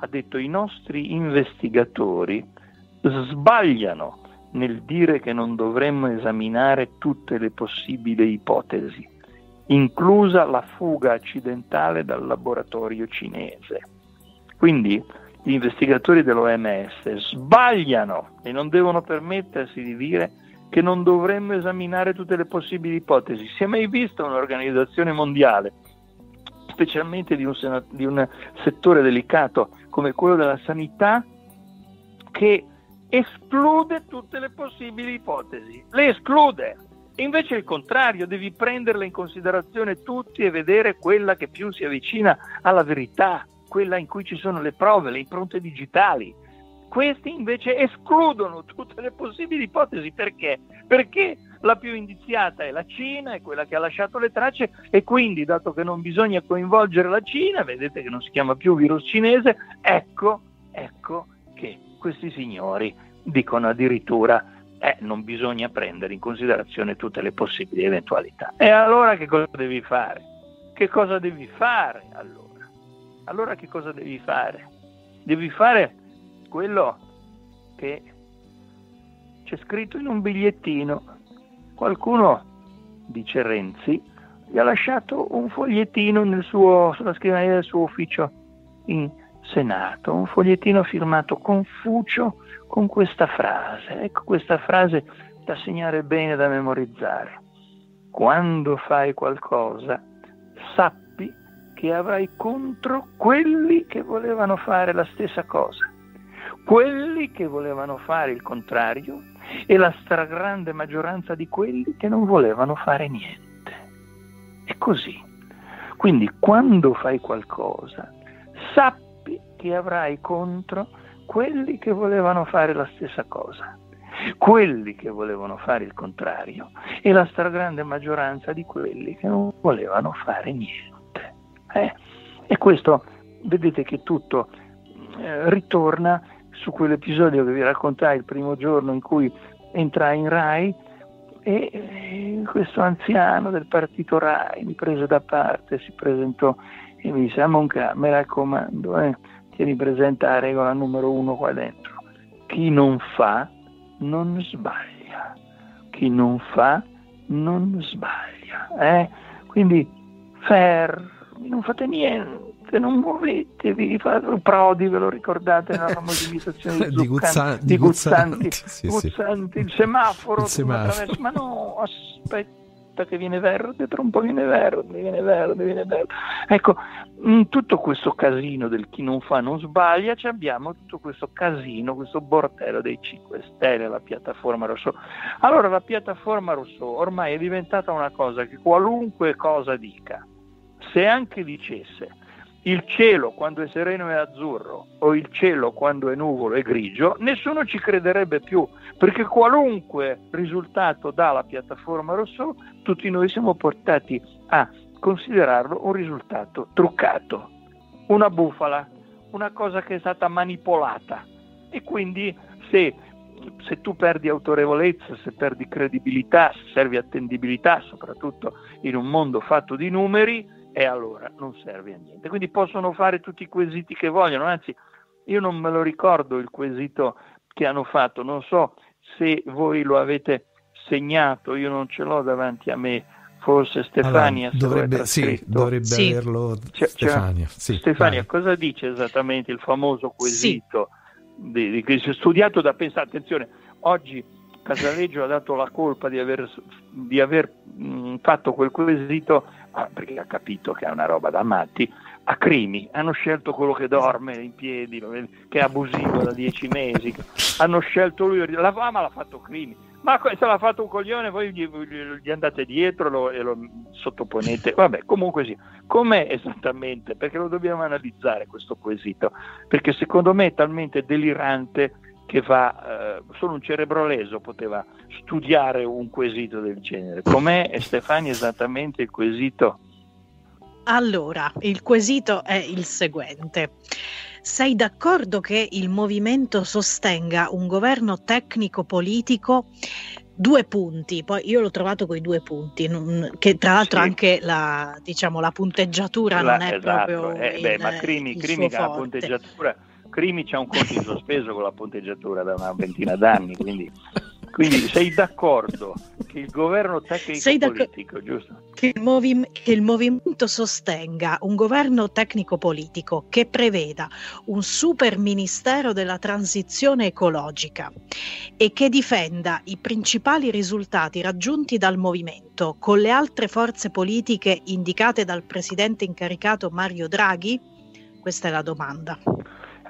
ha detto i nostri investigatori sbagliano nel dire che non dovremmo esaminare tutte le possibili ipotesi, inclusa la fuga accidentale dal laboratorio cinese. Quindi gli investigatori dell'OMS sbagliano e non devono permettersi di dire che non dovremmo esaminare tutte le possibili ipotesi. Si è mai vista un'organizzazione mondiale, specialmente di un, di un settore delicato come quello della sanità, che esclude tutte le possibili ipotesi, le esclude. Invece il contrario, devi prenderle in considerazione tutti e vedere quella che più si avvicina alla verità, quella in cui ci sono le prove, le impronte digitali. Questi invece escludono tutte le possibili ipotesi perché? Perché la più indiziata è la Cina, è quella che ha lasciato le tracce e quindi, dato che non bisogna coinvolgere la Cina, vedete che non si chiama più virus cinese, ecco, ecco che questi signori dicono addirittura eh, non bisogna prendere in considerazione tutte le possibili eventualità. E allora che cosa devi fare? Che cosa devi fare allora? Allora che cosa devi fare? Devi fare quello che c'è scritto in un bigliettino. Qualcuno, dice Renzi, gli ha lasciato un fogliettino suo, sulla scrivania del suo ufficio in Senato, un fogliettino firmato Confucio con questa frase. Ecco questa frase da segnare bene, da memorizzare. Quando fai qualcosa, sappi che avrai contro quelli che volevano fare la stessa cosa, quelli che volevano fare il contrario e la stragrande maggioranza di quelli che non volevano fare niente. È così. Quindi quando fai qualcosa, sappi che avrai contro quelli che volevano fare la stessa cosa, quelli che volevano fare il contrario e la stragrande maggioranza di quelli che non volevano fare niente. Eh? E questo, vedete che tutto eh, ritorna su quell'episodio che vi raccontai il primo giorno in cui entrai in RAI e eh, questo anziano del partito RAI mi prese da parte, si presentò e mi disse, Monca, mi raccomando, eh, tieni presente la regola numero uno qua dentro. Chi non fa non sbaglia. Chi non fa non sbaglia. Eh? Quindi fermi, non fate niente, non muovetevi, fate Prodi, ve lo ricordate nella famosa imitazione di, di, Guzzanti, di Guzzanti, Guzzanti, Guzzanti sì, il semaforo, il semaforo. ma no, aspetta che viene verde, tra un po' viene verde, viene verde, viene verde. Ecco, in tutto questo casino del chi non fa non sbaglia, abbiamo tutto questo casino, questo bordello dei 5 Stelle, la piattaforma Rosso. Allora la piattaforma Rosso ormai è diventata una cosa che qualunque cosa dica, se anche dicesse il cielo quando è sereno è azzurro o il cielo quando è nuvolo è grigio, nessuno ci crederebbe più, perché qualunque risultato dà la piattaforma Rousseau, tutti noi siamo portati a considerarlo un risultato truccato, una bufala, una cosa che è stata manipolata. E quindi se, se tu perdi autorevolezza, se perdi credibilità, se servi attendibilità, soprattutto in un mondo fatto di numeri, e allora non serve a niente. Quindi possono fare tutti i quesiti che vogliono, anzi io non me lo ricordo il quesito che hanno fatto, non so se voi lo avete segnato, io non ce l'ho davanti a me, forse Stefania allora, dovrebbe, sì, dovrebbe sì. averlo c'è, Stefania. C'è, sì, Stefania, vai. cosa dice esattamente il famoso quesito sì. di, di, che si è studiato da pensare, attenzione, oggi Casaleggio ha dato la colpa di aver, di aver mh, fatto quel quesito perché ha capito che è una roba da matti, a Crimi hanno scelto quello che dorme in piedi, che è abusivo da dieci mesi, hanno scelto lui, la fama l'ha fatto Crimi, ma se l'ha fatto un coglione voi gli, gli andate dietro lo, e lo sottoponete, vabbè comunque sì, com'è esattamente? Perché lo dobbiamo analizzare questo quesito, perché secondo me è talmente delirante che fa, eh, solo un cerebro leso poteva studiare un quesito del genere. Com'è Stefani esattamente il quesito? Allora, il quesito è il seguente. Sei d'accordo che il movimento sostenga un governo tecnico-politico? Due punti, poi io l'ho trovato con i due punti, che tra l'altro sì. anche la, diciamo, la punteggiatura la, non è esatto. proprio. Eh, beh, ma Crimi, Crimi la punteggiatura Crimi c'ha un conto in sospeso con la ponteggiatura da una ventina d'anni, quindi Quindi sei d'accordo che il governo tecnico-politico, giusto? Che il, movi- che il movimento sostenga un governo tecnico-politico che preveda un super ministero della transizione ecologica e che difenda i principali risultati raggiunti dal movimento con le altre forze politiche indicate dal presidente incaricato Mario Draghi? Questa è la domanda.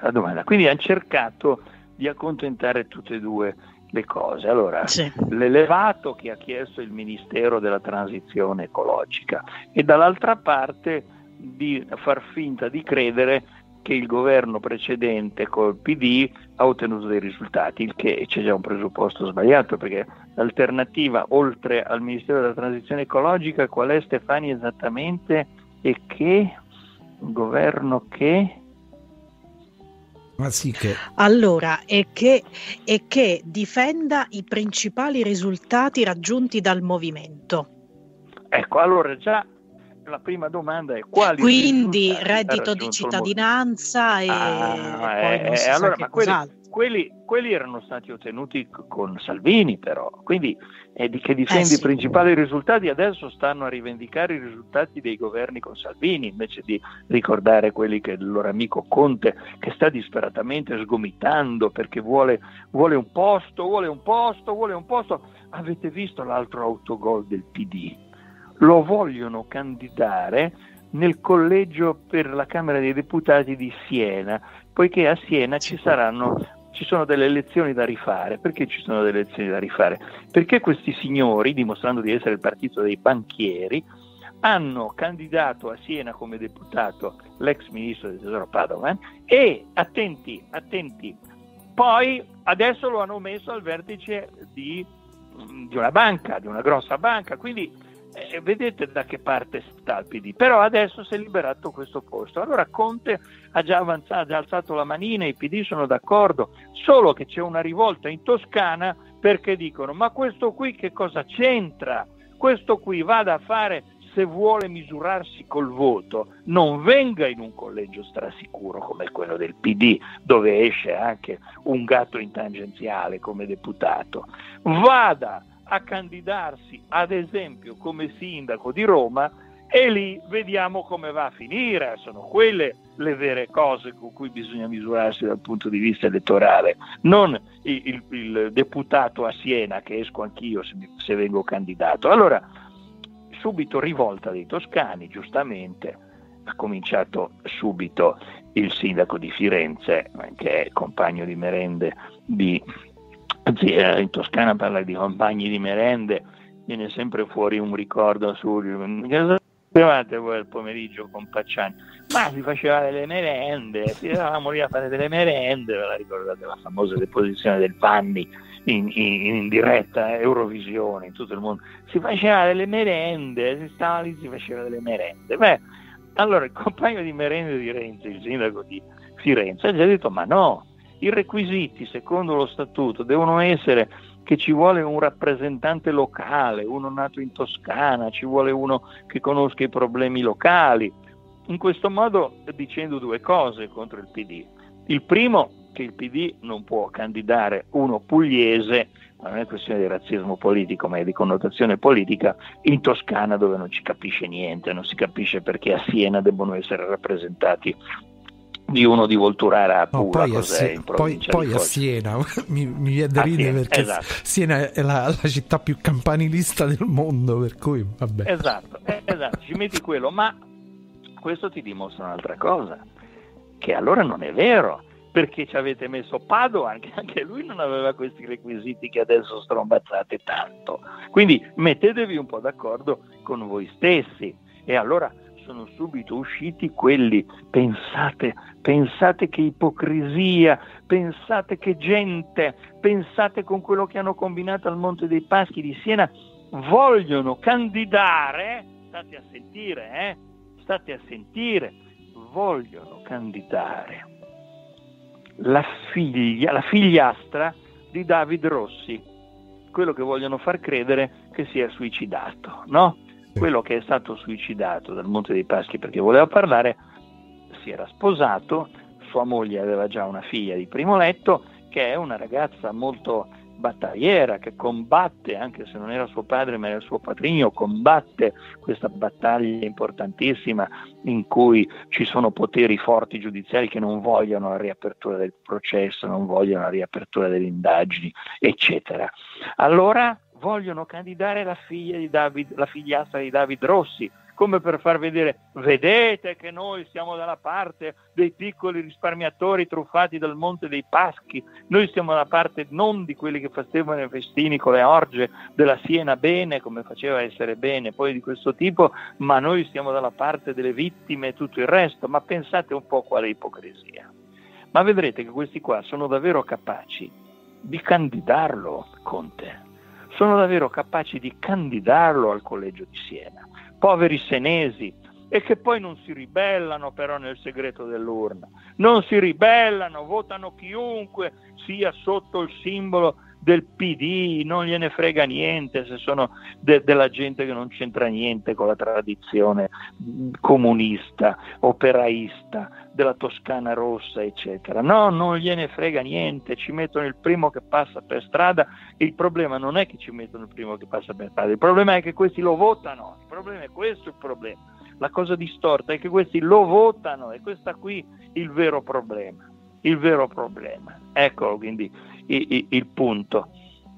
La domanda. Quindi hanno cercato di accontentare tutte e due le cose. Allora, sì. l'elevato che ha chiesto il Ministero della Transizione Ecologica e dall'altra parte di far finta di credere che il governo precedente col PD ha ottenuto dei risultati, il che c'è già un presupposto sbagliato, perché l'alternativa oltre al Ministero della Transizione Ecologica qual è Stefani esattamente e che un governo che sì che... Allora, è che, è che difenda i principali risultati raggiunti dal movimento. Ecco, allora già la prima domanda è quali quindi reddito di cittadinanza e, ah, e poi eh, allora, ma quelli, quelli, quelli, erano stati ottenuti con Salvini però, quindi eh, di che difende eh sì. i principali risultati, adesso stanno a rivendicare i risultati dei governi con Salvini invece di ricordare quelli che il loro amico Conte che sta disperatamente sgomitando perché vuole, vuole un posto, vuole un posto, vuole un posto. Avete visto l'altro autogol del PD? Lo vogliono candidare nel collegio per la Camera dei Deputati di Siena, poiché a Siena ci saranno ci sono delle elezioni da rifare. Perché ci sono delle elezioni da rifare? Perché questi signori, dimostrando di essere il partito dei banchieri, hanno candidato a Siena come deputato l'ex ministro del tesoro Padovan e, attenti, attenti, poi adesso lo hanno messo al vertice di, di una banca, di una grossa banca, quindi eh, vedete da che parte sta il PD, però adesso si è liberato questo posto. Allora Conte ha già, avanzato, ha già alzato la manina, i PD sono d'accordo, solo che c'è una rivolta in Toscana perché dicono ma questo qui che cosa c'entra? Questo qui vada a fare se vuole misurarsi col voto, non venga in un collegio strasicuro come quello del PD, dove esce anche un gatto in tangenziale come deputato, vada a candidarsi ad esempio come sindaco di Roma e lì vediamo come va a finire, sono quelle le vere cose con cui bisogna misurarsi dal punto di vista elettorale, non il, il, il deputato a Siena che esco anch'io se, se vengo candidato. Allora, subito rivolta dei toscani, giustamente, ha cominciato subito il sindaco di Firenze, che è compagno di merende di Anzi, eh, in Toscana parla di compagni di merende, viene sempre fuori un ricordo su cosa facevate voi il pomeriggio con Pacciani? Ma si faceva delle merende, si eravamo lì a fare delle merende, ve la ricordate la famosa deposizione del Vanni in, in, in, diretta Eurovisione in tutto il mondo, si faceva delle merende, si stava lì, si faceva delle merende. Beh, allora il compagno di merende di Renzi, il sindaco di Firenze, ha già detto ma no, i requisiti, secondo lo statuto, devono essere che ci vuole un rappresentante locale, uno nato in Toscana, ci vuole uno che conosca i problemi locali. In questo modo dicendo due cose contro il PD. Il primo, che il PD non può candidare uno pugliese, non è questione di razzismo politico, ma è di connotazione politica, in Toscana dove non ci capisce niente, non si capisce perché a Siena debbono essere rappresentati di uno di Volturara a Pula, no, poi, a, Sie- poi, poi a Siena mi, mi viene da ridere perché esatto. Siena è la, la, città più campanilista del mondo per cui vabbè. Esatto, eh, esatto, ci metti quello ma questo ti dimostra un'altra cosa che allora non è vero perché ci avete messo Padoan che anche lui non aveva questi requisiti che adesso strombazzate tanto. Quindi mettetevi un po' d'accordo con voi stessi. E allora sono subito usciti quelli, pensate, pensate che ipocrisia, pensate che gente, pensate con quello che hanno combinato al Monte dei Paschi di Siena, vogliono candidare, state a sentire, eh? state a sentire, vogliono candidare la figlia, la figliastra di David Rossi, quello che vogliono far credere che sia suicidato, no? Quello che è stato suicidato dal Monte dei Paschi perché voleva parlare si era sposato, sua moglie aveva già una figlia di primo letto che è una ragazza molto battagliera che combatte, anche se non era suo padre ma era suo patrigno, combatte questa battaglia importantissima in cui ci sono poteri forti giudiziari che non vogliono la riapertura del processo, non vogliono la riapertura delle indagini, eccetera. Allora vogliono candidare la figlia di David, la figliastra di David Rossi, come per far vedere, vedete che noi siamo dalla parte dei piccoli risparmiatori truffati dal Monte dei Paschi, noi siamo dalla parte non di quelli che facevano i festini con le orge della Siena bene, come faceva essere bene, poi di questo tipo, ma noi siamo dalla parte delle vittime e tutto il resto, ma pensate un po' quale ipocrisia. Ma vedrete che questi qua sono davvero capaci di candidarlo, Conte, sono davvero capaci di candidarlo al collegio di Siena. Poveri senesi, e che poi non si ribellano però nel segreto dell'urna, non si ribellano, votano chiunque sia sotto il simbolo del PD, non gliene frega niente se sono de- della gente che non c'entra niente con la tradizione comunista, operaista, della Toscana rossa, eccetera. No, non gliene frega niente, ci mettono il primo che passa per strada. Il problema non è che ci mettono il primo che passa per strada, il problema è che questi lo votano, il problema è questo il problema. La cosa distorta è che questi lo votano e questo qui il vero problema. Il vero problema. Eccolo quindi il, punto.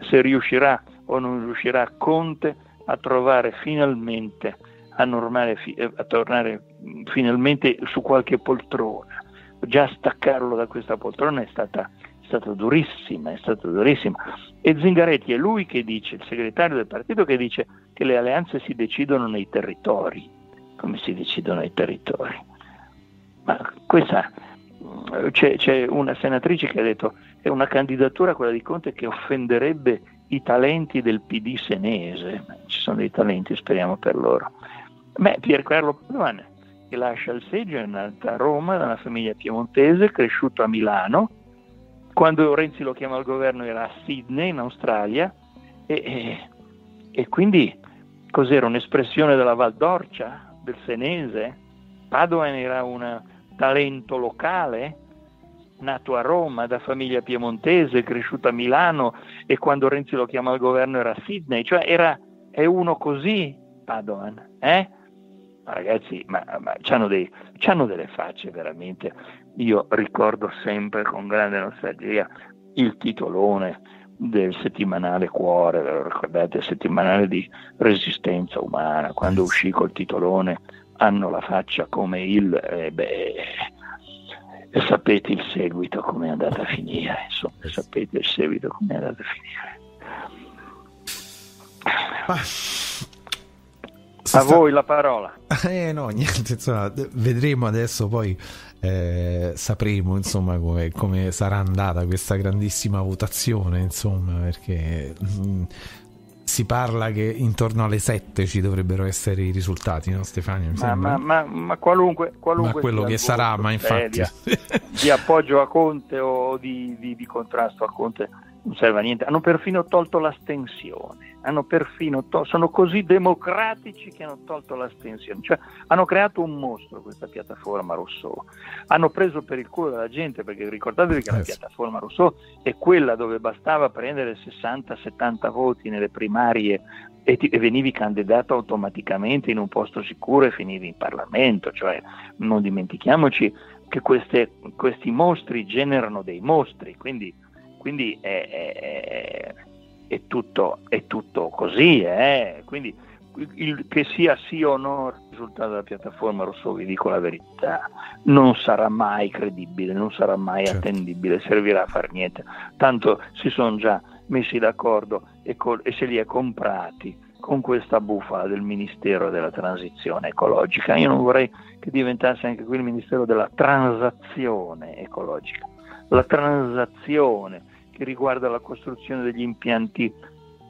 Se riuscirà o non riuscirà Conte a trovare finalmente a, normale, eh, a tornare finalmente su qualche poltrona. Già staccarlo da questa poltrona è stata, è stata durissima, è stata durissima. E Zingaretti è lui che dice, il segretario del partito che dice che le alleanze si decidono nei territori come si decidono i territori. Ma questa, c'è, c'è una senatrice che ha detto è una candidatura quella di Conte che offenderebbe i talenti del PD senese. Ci sono dei talenti, speriamo per loro. Beh, Piercarlo Padoan, che lascia il seggio, è nato a Roma da una famiglia piemontese, cresciuto a Milano. Quando Renzi lo chiama al governo era a Sydney, in Australia, e, e, e quindi cos'era un'espressione della Val d'Orcia? del senese. Padoan era un talento locale, nato a Roma da famiglia piemontese, cresciuto a Milano e quando Renzi lo chiama al governo era a Sydney, cioè era, è uno così Padoan. Eh? Ma ragazzi, ma, ma c'hanno, dei, c'hanno delle facce veramente. Io ricordo sempre con grande nostalgia il titolone del settimanale Cuore, ricordate il settimanale di resistenza umana, quando uscì col titolone hanno la faccia come il eh, beh, e sapete il seguito come è andata a finire, insomma, eh sapete il seguito come è andata a finire. Ah. A voi la parola. Eh no, niente, insomma, vedremo adesso poi eh, sapremo insomma come, come, sarà andata questa grandissima votazione insomma perché mh, mm, si parla che intorno alle 7 ci dovrebbero essere i risultati no Stefano? Ma, ma, ma, ma, qualunque, qualunque ma quello che sarà ma infatti. di appoggio a Conte o di, di, di contrasto a Conte non serve a niente. Hanno perfino tolto l'astensione hanno perfino to- sono così democratici che hanno tolto l'astensione, cioè hanno creato un mostro questa piattaforma Rousseau, hanno preso per il culo della gente perché ricordatevi che la eh piattaforma Rousseau è quella dove bastava prendere 60-70 voti nelle primarie e, ti, e, venivi candidato automaticamente in un posto sicuro e finivi in Parlamento, cioè non dimentichiamoci che queste, questi mostri generano dei mostri, quindi, quindi è, è, è è tutto, è tutto così, eh? quindi il, che sia sì o no il risultato della piattaforma Rosso, vi dico la verità, non sarà mai credibile, non sarà mai certo. attendibile, servirà a far niente, tanto si sono già messi d'accordo e, col, e se li è comprati con questa bufala del Ministero della Transizione Ecologica. Io non vorrei che diventasse anche qui il Ministero della Transazione Ecologica. La transazione che riguarda la costruzione degli impianti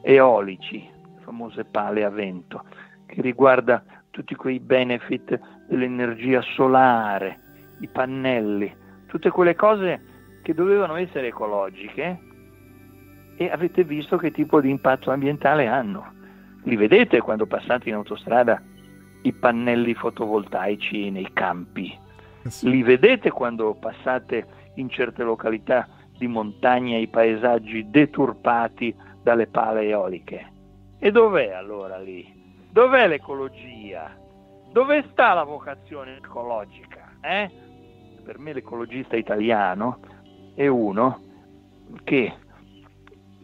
eolici, le famose pale a vento, che riguarda tutti quei benefit dell'energia solare, i pannelli, tutte quelle cose che dovevano essere ecologiche e avete visto che tipo di impatto ambientale hanno. Li vedete quando passate in autostrada i pannelli fotovoltaici nei campi, li vedete quando passate in certe località di montagna i paesaggi deturpati dalle pale eoliche. E dov'è allora lì? Dov'è l'ecologia? Dove sta la vocazione ecologica? Eh? Per me l'ecologista italiano è uno che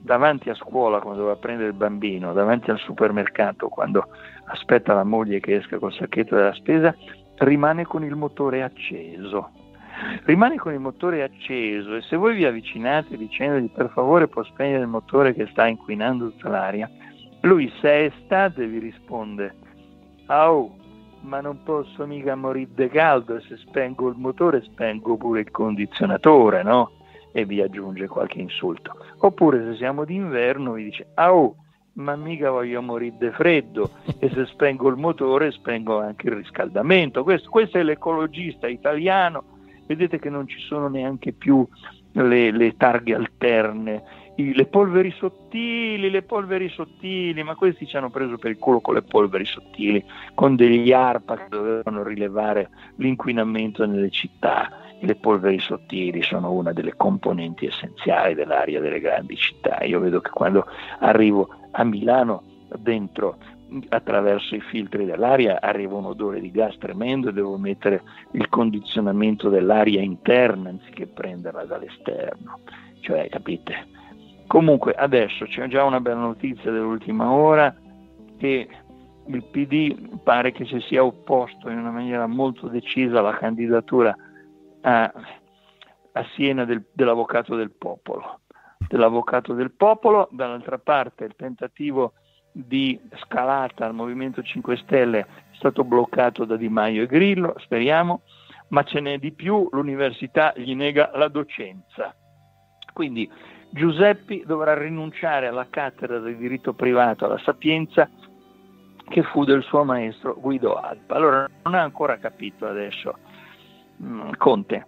davanti a scuola quando va a prendere il bambino, davanti al supermercato quando aspetta la moglie che esca col sacchetto della spesa, rimane con il motore acceso. Rimane con il motore acceso e se voi vi avvicinate dicendogli per favore può spegnere il motore che sta inquinando tutta l'aria, lui se è estate vi risponde, oh, ma non posso mica morire di caldo e se spengo il motore spengo pure il condizionatore, no? E vi aggiunge qualche insulto. Oppure se siamo d'inverno vi dice, oh, ma mica voglio morire di freddo e se spengo il motore spengo anche il riscaldamento. Questo, questo è l'ecologista italiano, vedete che non ci sono neanche più le, le targhe alterne, i, le polveri sottili, le polveri sottili, ma questi ci hanno preso per il culo con le polveri sottili, con degli ARPA che dovevano rilevare l'inquinamento nelle città. Le polveri sottili sono una delle componenti essenziali dell'aria delle grandi città. Io vedo che quando arrivo a Milano dentro attraverso i filtri dell'aria arriva un odore di gas tremendo e devo mettere il condizionamento dell'aria interna anziché prenderla dall'esterno. Cioè, capite? Comunque adesso c'è già una bella notizia dell'ultima ora che il PD pare che si sia opposto in una maniera molto decisa alla candidatura a, a Siena del, dell'avvocato del popolo. Dell'avvocato del popolo, dall'altra parte il tentativo di scalata al Movimento 5 Stelle è stato bloccato da Di Maio e Grillo, speriamo, ma ce n'è di più, l'università gli nega la docenza. Quindi Giuseppi dovrà rinunciare alla cattedra del diritto privato alla Sapienza che fu del suo maestro Guido Alpa. Allora non ha ancora capito adesso mh, Conte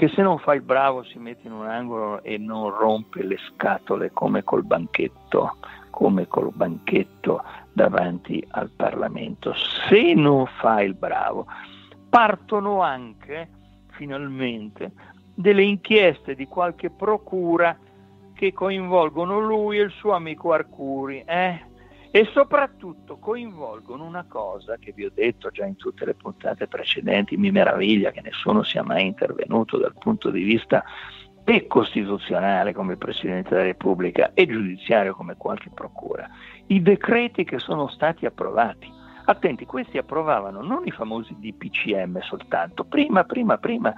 che se non fa il bravo si mette in un angolo e non rompe le scatole come col banchetto come col banchetto davanti al Parlamento. Se non fa il bravo, partono anche, finalmente, delle inchieste di qualche procura che coinvolgono lui e il suo amico Arcuri, eh? e soprattutto coinvolgono una cosa che vi ho detto già in tutte le puntate precedenti, mi meraviglia che nessuno sia mai intervenuto dal punto di vista e costituzionale come Presidente della Repubblica e giudiziario come qualche procura, i decreti che sono stati approvati. Attenti, questi approvavano non i famosi DPCM soltanto, prima, prima, prima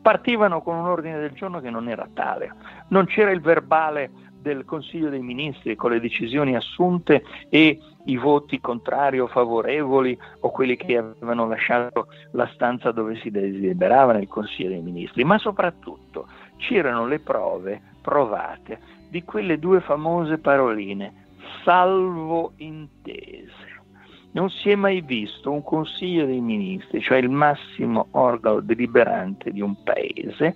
partivano con un ordine del giorno che non era tale, non c'era il verbale del Consiglio dei Ministri con le decisioni assunte e i voti contrari o favorevoli o quelli che avevano lasciato la stanza dove si desiderava nel Consiglio dei Ministri, ma soprattutto c'erano le prove provate di quelle due famose paroline, salvo intese. Non si è mai visto un Consiglio dei Ministri, cioè il massimo organo deliberante di un paese,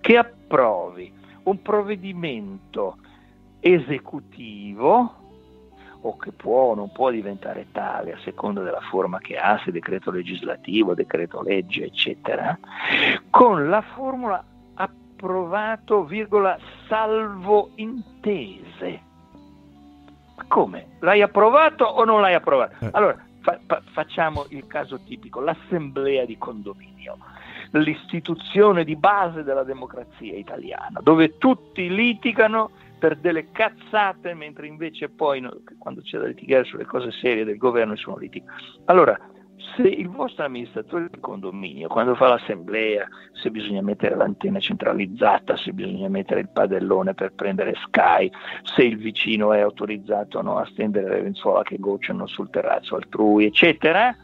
che approvi un provvedimento esecutivo o che può o non può diventare tale a seconda della forma che ha, se decreto legislativo, decreto legge, eccetera, con la formula approvato, virgola, salvo intese. Ma come? L'hai approvato o non l'hai approvato? Eh. Allora, fa- fa- facciamo il caso tipico, l'assemblea di condominio, l'istituzione di base della democrazia italiana, dove tutti litigano per delle cazzate, mentre invece poi no, quando c'è da litigare sulle cose serie del governo nessuno litiga. Allora, se il vostro amministratore di condominio, quando fa l'assemblea, se bisogna mettere l'antenna centralizzata, se bisogna mettere il padellone per prendere Sky, se il vicino è autorizzato no a stendere le lenzuola che gocciano sul terrazzo altrui, eccetera,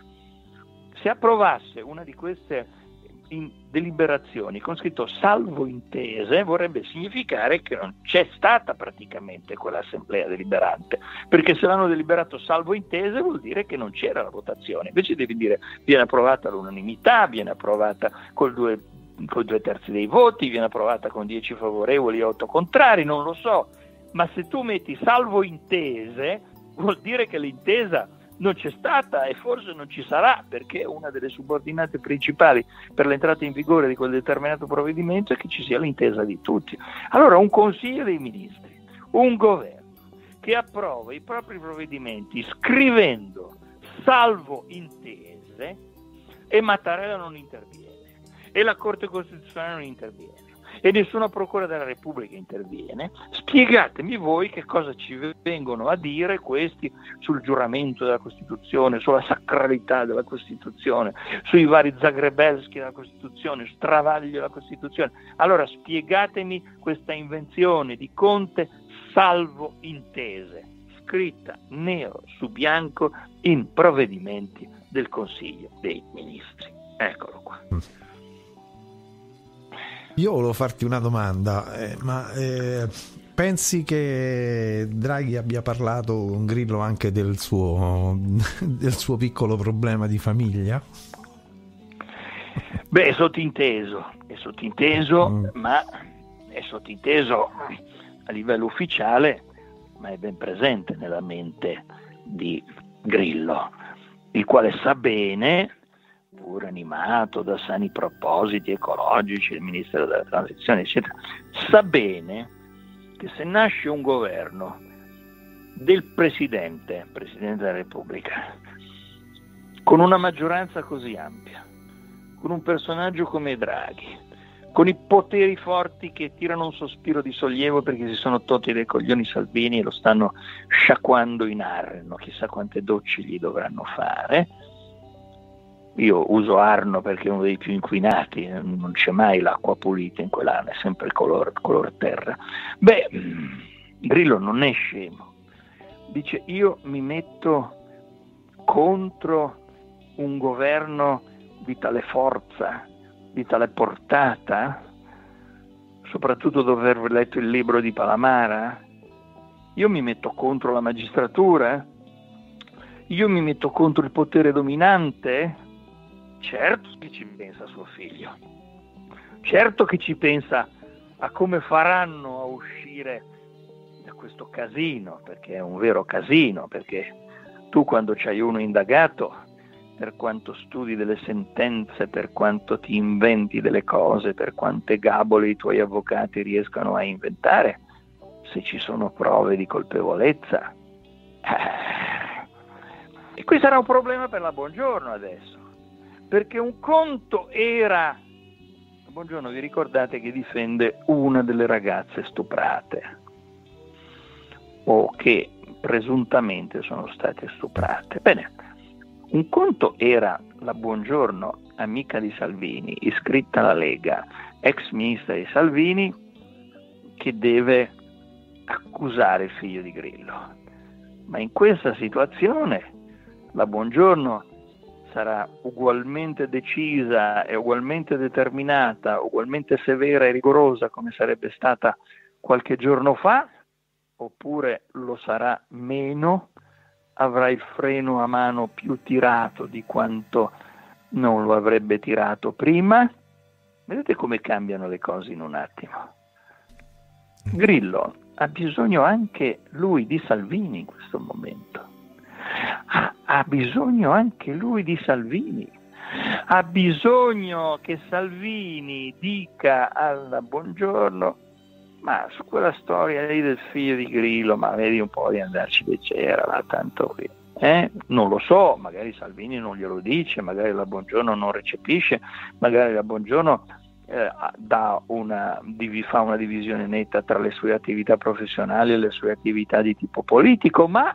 se approvasse una di queste in deliberazioni con scritto salvo intese vorrebbe significare che non c'è stata praticamente quell'assemblea deliberante, perché se l'hanno deliberato salvo intese vuol dire che non c'era la votazione, invece devi dire viene approvata all'unanimità, viene approvata col due, con due terzi dei voti, viene approvata con dieci favorevoli e otto contrari, non lo so, ma se tu metti salvo intese vuol dire che l'intesa non c'è stata e forse non ci sarà perché una delle subordinate principali per l'entrata in vigore di quel determinato provvedimento è che ci sia l'intesa di tutti. Allora un Consiglio dei Ministri, un governo che approva i propri provvedimenti scrivendo salvo intese e Mattarella non interviene e la Corte Costituzionale non interviene e nessuna Procura della Repubblica interviene, spiegatemi voi che cosa ci vengono a dire questi sul giuramento della Costituzione, sulla sacralità della Costituzione, sui vari Zagrebelski della Costituzione, stravaglio della Costituzione. Allora spiegatemi questa invenzione di Conte salvo intese, scritta nero su bianco in provvedimenti del Consiglio dei Ministri. Eccolo qua. Io volevo farti una domanda, eh, ma eh, pensi che Draghi abbia parlato con Grillo anche del suo, del suo piccolo problema di famiglia? Beh, è sottinteso, è sottinteso, mm. ma è sottinteso a livello ufficiale, ma è ben presente nella mente di Grillo, il quale sa bene pur animato da sani propositi ecologici, il Ministero della Transizione, eccetera, sa bene che se nasce un governo del Presidente, Presidente della Repubblica, con una maggioranza così ampia, con un personaggio come Draghi, con i poteri forti che tirano un sospiro di sollievo perché si sono tolti dei coglioni Salvini e lo stanno sciacquando in arno, chissà quante docce gli dovranno fare, io uso Arno perché è uno dei più inquinati, non c'è mai l'acqua pulita in quell'Arno, è sempre color, color terra. Beh, Grillo non è scemo, dice io mi metto contro un governo di tale forza, di tale portata, soprattutto dopo aver letto il libro di Palamara, io mi metto contro la magistratura, io mi metto contro il potere dominante, certo che ci pensa suo figlio, certo che ci pensa a come faranno a uscire da questo casino, perché è un vero casino, perché tu quando c'hai uno indagato, per quanto studi delle sentenze, per quanto ti inventi delle cose, per quante gabole i tuoi avvocati riescano a inventare, se ci sono prove di colpevolezza. Eh. E qui sarà un problema per la buongiorno adesso perché un conto era, buongiorno, vi ricordate che difende una delle ragazze stuprate o che presuntamente sono state stuprate. Bene, un conto era la buongiorno amica di Salvini, iscritta alla Lega, ex ministra di Salvini, che deve accusare il figlio di Grillo. Ma in questa situazione la buongiorno sarà ugualmente decisa e ugualmente determinata, ugualmente severa e rigorosa come sarebbe stata qualche giorno fa, oppure lo sarà meno, avrà il freno a mano più tirato di quanto non lo avrebbe tirato prima. Vedete come cambiano le cose in un attimo. Grillo ha bisogno anche lui di Salvini in questo momento ha, bisogno anche lui di Salvini. Ha bisogno che Salvini dica alla buongiorno ma su quella storia lì del figlio di Grillo, ma vedi un po' di andarci leggera, va tanto qui. Eh? Non lo so, magari Salvini non glielo dice, magari la Buongiorno non recepisce, magari la Buongiorno eh, una, fa una divisione netta tra le sue attività professionali e le sue attività di tipo politico, ma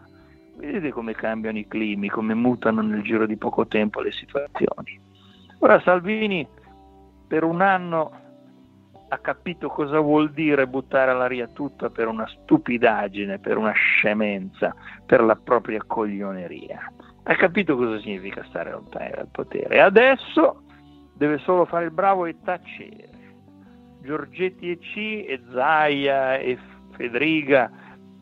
Vedete come cambiano i climi, come mutano nel giro di poco tempo le situazioni. Ora Salvini per un anno ha capito cosa vuol dire buttare all'aria tutto per una stupidaggine, per una scemenza, per la propria coglioneria. Ha capito cosa significa stare lontani dal potere. Adesso deve solo fare il bravo e tacere. Giorgetti e C, e Zaia, e Federica,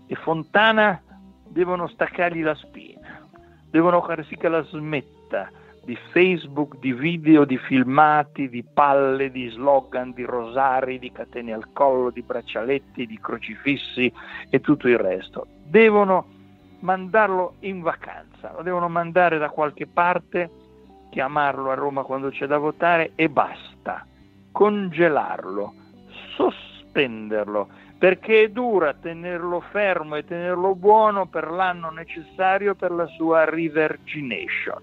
e Fontana devono staccargli la spina, devono far sì che la smetta di Facebook, di video, di filmati, di palle, di slogan, di rosari, di catene al collo, di braccialetti, di crocifissi e tutto il resto. Devono mandarlo in vacanza, lo devono mandare da qualche parte, chiamarlo a Roma quando c'è da votare e basta, congelarlo, sospenderlo, perché è dura tenerlo fermo e tenerlo buono per l'anno necessario per la sua revergination,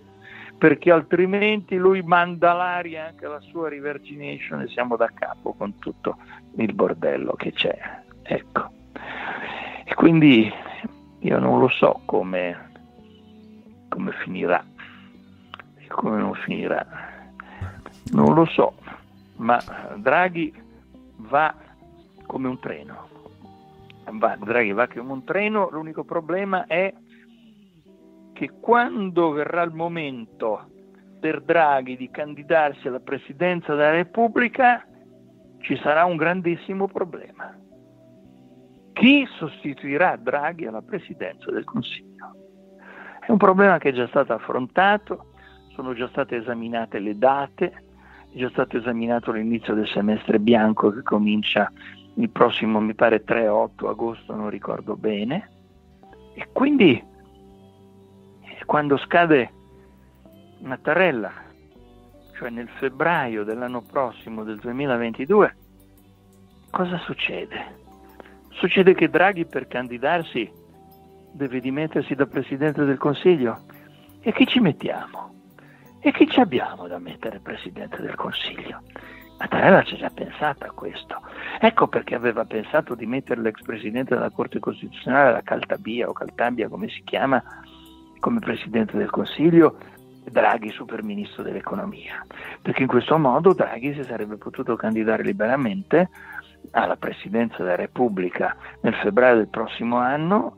perché altrimenti lui manda l'aria anche la sua revergination e siamo da capo con tutto il bordello che c'è. Ecco. E quindi io non lo so come, come finirà e come non finirà. Non lo so, ma Draghi va come un treno. Va, Draghi va come un treno, l'unico problema è che quando verrà il momento per Draghi di candidarsi alla presidenza della Repubblica ci sarà un grandissimo problema chi sostituirà Draghi alla presidenza del Consiglio. È un problema che è già stato affrontato, sono già state esaminate le date, è già stato esaminato l'inizio del semestre bianco che comincia il prossimo, mi pare 3-8 agosto, non ricordo bene, e quindi quando scade Mattarella, cioè nel febbraio dell'anno prossimo, del 2022, cosa succede? Succede che Draghi per candidarsi deve dimettersi da Presidente del Consiglio. E chi ci mettiamo? E chi ci abbiamo da mettere Presidente del Consiglio? Mattarella ci ha già pensato a questo. Ecco perché aveva pensato di mettere l'ex Presidente della Corte Costituzionale, la Caltabia o Caltabia come si chiama, come Presidente del Consiglio Draghi super ministro dell'economia, perché in questo modo Draghi si sarebbe potuto candidare liberamente alla presidenza della Repubblica nel febbraio del prossimo anno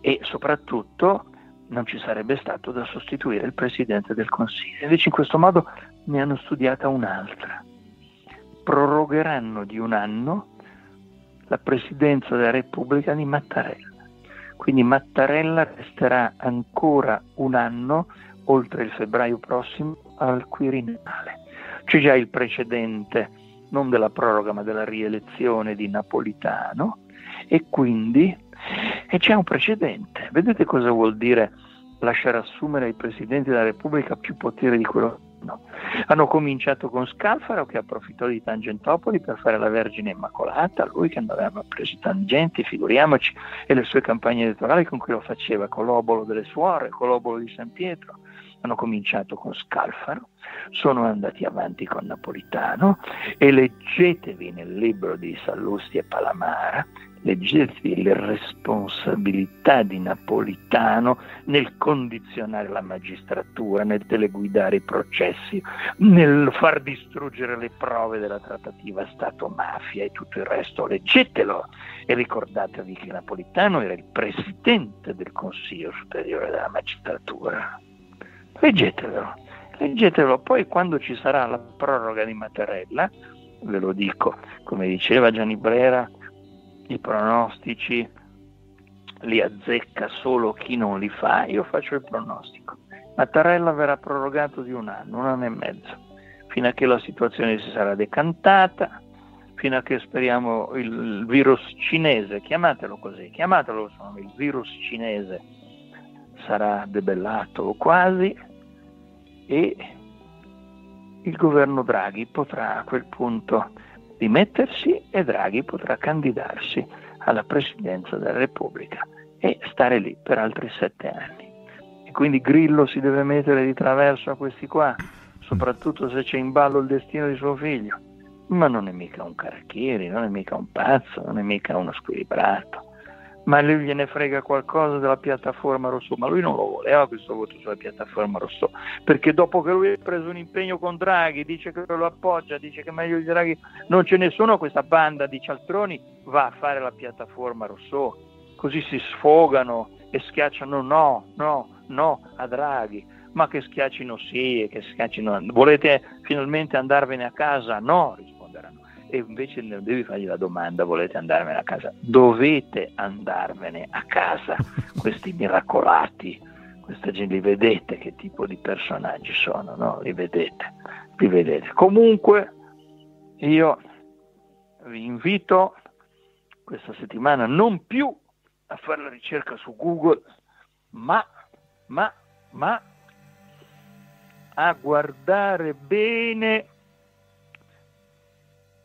e soprattutto non ci sarebbe stato da sostituire il Presidente del Consiglio. Invece in questo modo ne hanno studiata un'altra. Prorogheranno di un anno la Presidenza della Repubblica di Mattarella. Quindi Mattarella resterà ancora un anno, oltre il febbraio prossimo, al Quirinale. C'è già il precedente non della proroga ma della rielezione di Napolitano e quindi e c'è un precedente. Vedete cosa vuol dire lasciare assumere ai presidenti della Repubblica più potere di quello no. Hanno cominciato con Scalfaro che approfittò di Tangentopoli per fare la Vergine Immacolata, lui che non aveva preso tangenti, figuriamoci, e le sue campagne elettorali con cui lo faceva, con l'obolo delle suore, con l'obolo di San Pietro hanno cominciato con Scalfaro, sono andati avanti con Napolitano e leggetevi nel libro di Sallusti e Palamara, leggetevi le responsabilità di Napolitano nel condizionare la magistratura, nel teleguidare i processi, nel far distruggere le prove della trattativa Stato-mafia e tutto il resto. Leggetelo e ricordatevi che Napolitano era il presidente del Consiglio Superiore della Magistratura. Leggetevelo, leggetevelo. Poi quando ci sarà la proroga di Mattarella, ve lo dico, come diceva Gianni Brera, i pronostici li azzecca solo chi non li fa, io faccio il pronostico. Mattarella verrà prorogato di un anno, un anno e mezzo, fino a che la situazione si sarà decantata, fino a che speriamo il virus cinese, chiamatelo così, chiamatelo il virus cinese sarà debellato o quasi, e il governo Draghi potrà a quel punto dimettersi e Draghi potrà candidarsi alla presidenza della Repubblica e stare lì per altri sette anni. E quindi Grillo si deve mettere di traverso a questi qua, soprattutto se c'è in ballo il destino di suo figlio. Ma non è mica un caracchiere, non è mica un pazzo, non è mica uno squilibrato ma lui gliene frega qualcosa della piattaforma Rosso, ma lui non lo voleva questo voto sulla piattaforma Rosso, perché dopo che lui ha preso un impegno con Draghi, dice che lo appoggia, dice che meglio di Draghi non c'è nessuno, questa banda di cialtroni va a fare la piattaforma Rosso, così si sfogano e schiacciano no, no, no a Draghi, ma che schiaccino sì che schiaccino, volete finalmente andarvene a casa? No, e invece non devi fargli la domanda volete andarvene a casa. Dovete andarvene a casa. Questi miracolati questa gente li vedete che tipo di personaggi sono no? li vedete li vedete. Comunque io vi invito questa settimana non più a fare la ricerca su Google ma, ma, ma, a guardare bene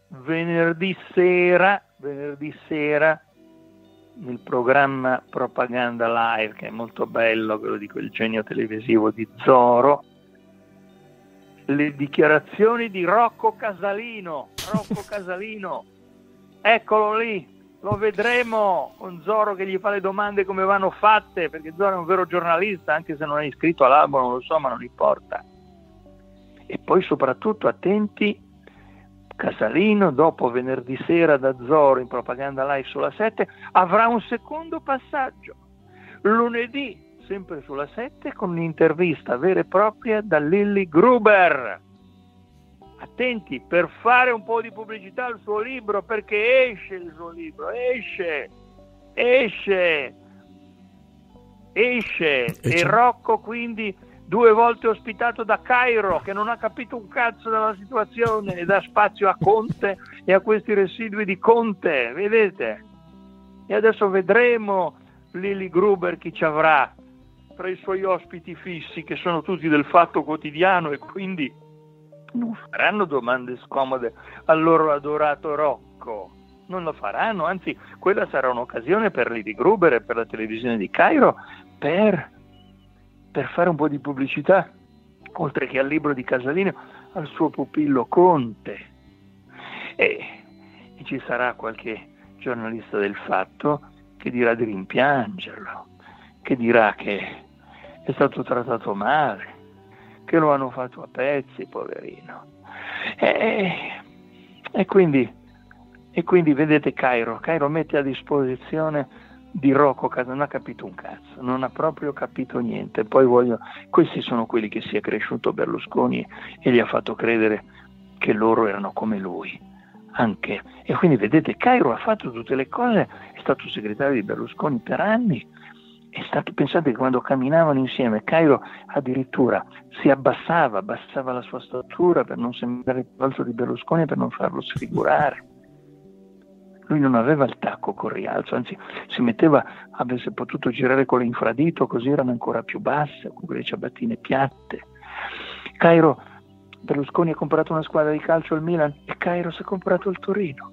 venerdì sera, venerdì sera nel programma Propaganda Live, che è molto bello, quello di quel genio televisivo di Zoro, le dichiarazioni di Rocco Casalino. Rocco Casalino, eccolo lì, lo vedremo con Zoro che gli fa le domande come vanno fatte, perché Zoro è un vero giornalista, anche se non è iscritto all'albo, non lo so, ma non importa. E poi soprattutto attenti Casalino, dopo venerdì sera da Zoro in propaganda live sulla 7, avrà un secondo passaggio. Lunedì, sempre sulla 7, con un'intervista vera e propria da Lilly Gruber. Attenti, per fare un po' di pubblicità al suo libro, perché esce il suo libro, esce, esce, esce. E, e Rocco quindi due volte ospitato da Cairo che non ha capito un cazzo della situazione e dà spazio a Conte e a questi residui di Conte, vedete? E adesso vedremo Lili Gruber chi ci avrà tra i suoi ospiti fissi che sono tutti del fatto quotidiano e quindi non faranno domande scomode al loro adorato Rocco. Non lo faranno, anzi quella sarà un'occasione per Lili Gruber e per la televisione di Cairo per per fare un po' di pubblicità, oltre che al libro di Casalino, al suo pupillo Conte. E, ci sarà qualche giornalista del fatto che dirà di rimpiangerlo, che dirà che è stato trattato male, che lo hanno fatto a pezzi, poverino. E, e, quindi, e quindi vedete Cairo, Cairo mette a disposizione di Rocco Casa non ha capito un cazzo, non ha proprio capito niente. Poi voglio, questi sono quelli che si è cresciuto Berlusconi e gli ha fatto credere che loro erano come lui. Anche. E quindi vedete, Cairo ha fatto tutte le cose, è stato segretario di Berlusconi per anni, è stato, pensate che quando camminavano insieme, Cairo addirittura si abbassava, abbassava la sua statura per non sembrare più alto di Berlusconi e per non farlo sfigurare lui non aveva il tacco con rialzo, anzi si metteva, avesse potuto girare con l'infradito, così erano ancora più basse, con quelle ciabattine piatte. Cairo, Berlusconi ha comprato una squadra di calcio al Milan e Cairo si è comprato il Torino.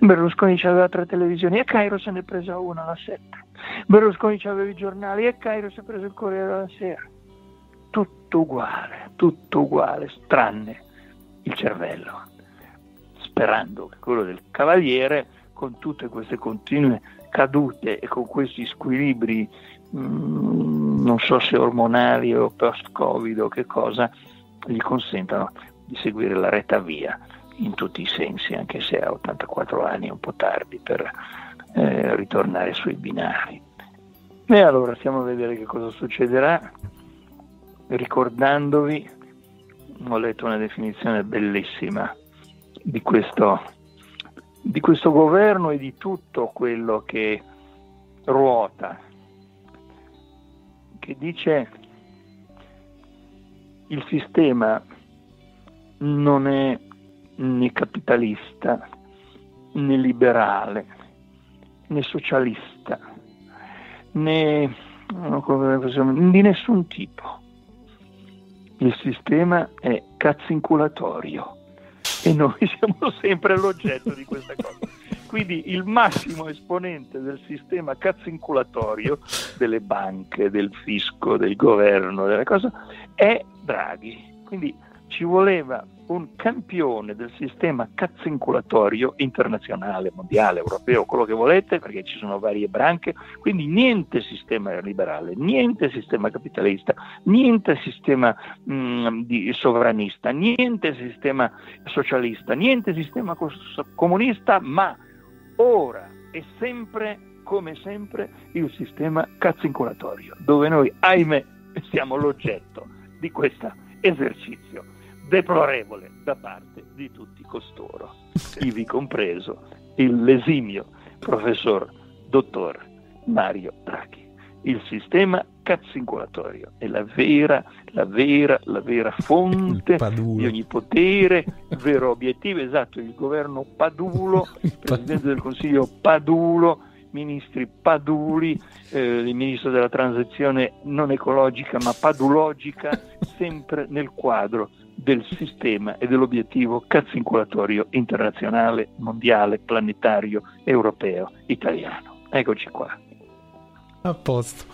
Berlusconi aveva tre televisioni e Cairo se ne è presa una alla sette. Berlusconi aveva i giornali e Cairo si è preso il Corriere della Sera. Tutto uguale, tutto uguale, tranne il cervello, sperando che quello del cavaliere con tutte queste continue cadute e con questi squilibri, mh, mm, non so se ormonali o post-Covid o che cosa, gli consentano di seguire la retta via in tutti i sensi, anche se a 84 anni è un po' tardi per eh, ritornare sui binari. E allora stiamo a vedere che cosa succederà, ricordandovi, ho letto una definizione bellissima di questo di questo governo e di tutto quello che ruota, che dice il sistema non è né capitalista né liberale né socialista né di nessun tipo. Il sistema è cazzinculatorio e noi siamo sempre l'oggetto di questa cosa. Quindi il massimo esponente del sistema cazzinculatorio delle banche, del fisco, del governo, delle cose, è Draghi. Quindi ci voleva un campione del sistema cazzinculatorio internazionale, mondiale, europeo, quello che volete, perché ci sono varie branche, quindi niente sistema liberale, niente sistema capitalista, niente sistema mh, mm, sovranista, niente sistema socialista, niente sistema comunista, ma ora e sempre, come sempre, il sistema cazzinculatorio, dove noi, ahimè, siamo l'oggetto di questo esercizio deplorevole da parte di tutti costoro, ivi compreso il lesimio professor dottor Mario Draghi. Il sistema cazzincolatorio è la vera, la vera, la vera fonte di ogni potere, vero obiettivo, esatto, il governo Padulo, il Presidente del Consiglio Padulo, ministri paduli, eh, il ministro della transizione non ecologica ma padulogica, sempre nel quadro del sistema e dell'obiettivo cazzinculatorio internazionale, mondiale, planetario, europeo, italiano. Eccoci qua. A posto.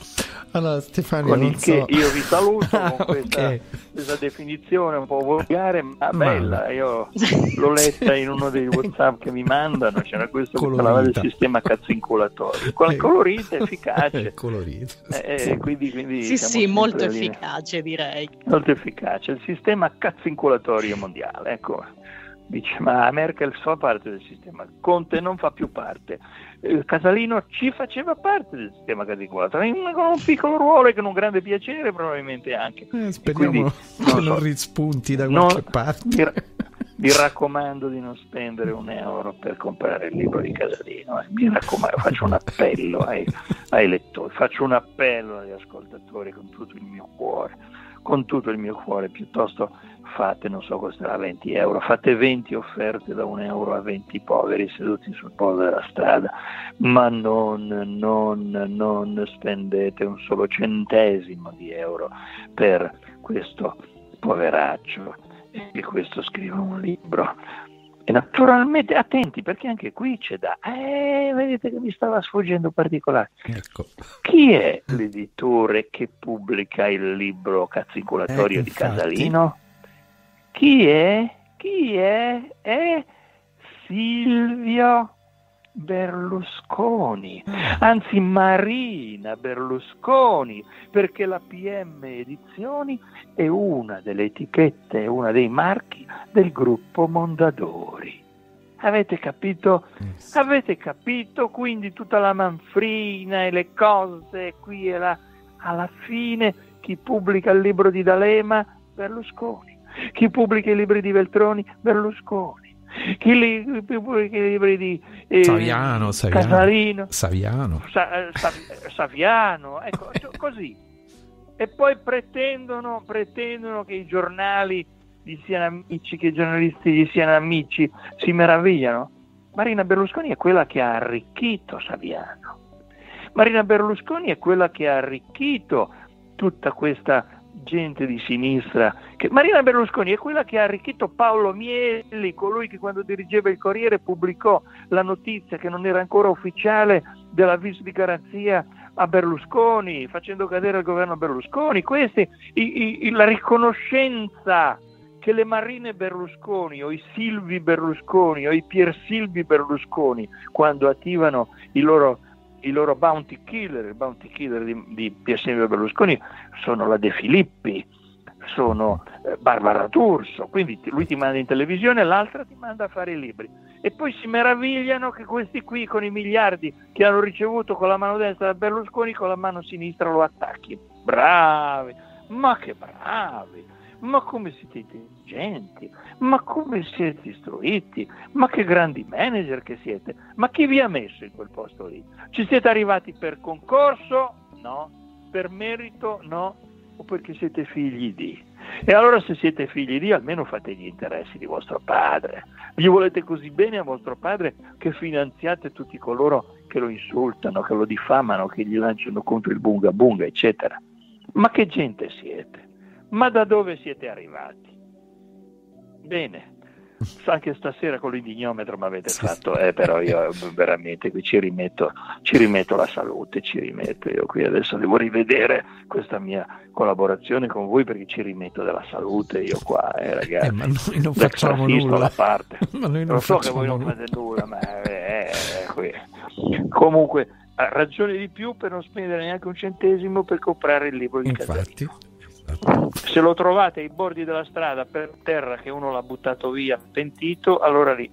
Allora, Stefano, con il so... che io vi saluto con questa, okay. questa, definizione un po' volgare ma bella. Io l'ho letta in uno dei WhatsApp che mi mandano. C'era questo colorita. che parlava del sistema cazzinculatorio. Con colorita, efficace. colorita. Eh, eh, quindi, quindi sì, sì, molto efficace, direi. Molto efficace. Il sistema cazzinculatorio mondiale. Ecco dice ma Merkel fa parte del sistema, Conte non fa più parte, Casalino ci faceva parte del sistema casiculatorio, con un piccolo ruolo e con un grande piacere probabilmente anche. Eh, speriamo quindi, non, non so, rispunti da qualche non, parte. Vi, vi, raccomando di non spendere un euro per comprare il libro di Casalino, eh. mi raccomando, faccio un appello ai, ai lettori, faccio un appello agli ascoltatori con tutto il mio cuore, con tutto il mio cuore, piuttosto fate, non so, costerà 20 euro, fate 20 offerte da un euro a 20 poveri seduti sul polo della strada, ma non, non, non spendete un solo centesimo di euro per questo poveraccio e questo scrive un libro. E naturalmente attenti perché anche qui c'è da... Eh, vedete che mi stava sfuggendo particolare. Ecco. Chi è l'editore che pubblica il libro Cazzicolatorio eh, di Casalino? Chi è? Chi è? È Silvio Berlusconi, anzi Marina Berlusconi, perché la PM Edizioni è una delle etichette, una dei marchi del gruppo Mondadori. Avete capito? Avete capito? Quindi tutta la manfrina e le cose qui e là. Alla fine chi pubblica il libro di D'Alema? Berlusconi. Chi pubblica i libri di Veltroni? Berlusconi. Chi li, pubblica i libri di eh, Saviano, Saviano, Casarino? Saviano. Sa, sa, Saviano, ecco, così. E poi pretendono, pretendono che i giornali gli siano amici, che i giornalisti gli siano amici, si meravigliano. Marina Berlusconi è quella che ha arricchito Saviano. Marina Berlusconi è quella che ha arricchito tutta questa gente di sinistra. Che Marina Berlusconi è quella che ha arricchito Paolo Mieli, colui che quando dirigeva il Corriere pubblicò la notizia che non era ancora ufficiale della vis di garanzia a Berlusconi, facendo cadere il governo Berlusconi. Questa è la riconoscenza che le Marine Berlusconi o i Silvi Berlusconi o i Pier Silvi Berlusconi, quando attivano i loro i loro bounty killer, il bounty killer di, di Silvio Berlusconi sono la De Filippi, sono eh, Barbara Turso, quindi lui ti manda in televisione e l'altra ti manda a fare i libri. E poi si meravigliano che questi qui con i miliardi che hanno ricevuto con la mano destra da Berlusconi, con la mano sinistra lo attacchi. Bravi, ma che bravi! ma come siete intelligenti, ma come siete istruiti, ma che grandi manager che siete, ma chi vi ha messo in quel posto lì? Ci siete arrivati per concorso? No. Per merito? No. O perché siete figli di? E allora se siete figli di, almeno fate gli interessi di vostro padre. Gli volete così bene a vostro padre che finanziate tutti coloro che lo insultano, che lo diffamano, che gli lanciano contro il bunga bunga, eccetera. Ma che gente siete? Ma da dove siete arrivati? Bene, anche stasera con l'indignometro mi avete fatto, eh, però io veramente qui ci rimetto, ci rimetto la salute, ci rimetto, io qui adesso devo rivedere questa mia collaborazione con voi perché ci rimetto della salute io qua, eh, ragazzi. Eh, ma noi non facciamo nulla. parte. ma noi non Lo so che voi non fate nulla, ma eh, eh comunque ragione di più per non spendere neanche un centesimo per comprare il libro di Infatti. Casalino. Se lo trovate ai bordi della strada per terra che uno l'ha buttato via pentito, allora lì,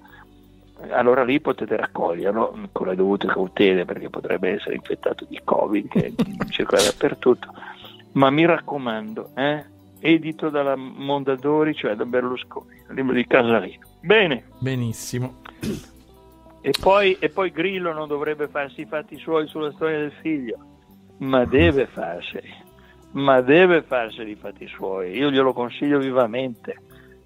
allora lì potete raccoglierlo con le dovute cautele perché potrebbe essere infettato di Covid che circola dappertutto. Ma mi raccomando, eh, edito dalla Mondadori, cioè da Berlusconi, il libro di Casalino. Bene. Benissimo. E poi, e poi Grillo non dovrebbe farsi i fatti suoi sulla storia del figlio, ma deve farseli ma deve farseli i fatti suoi. Io glielo consiglio vivamente.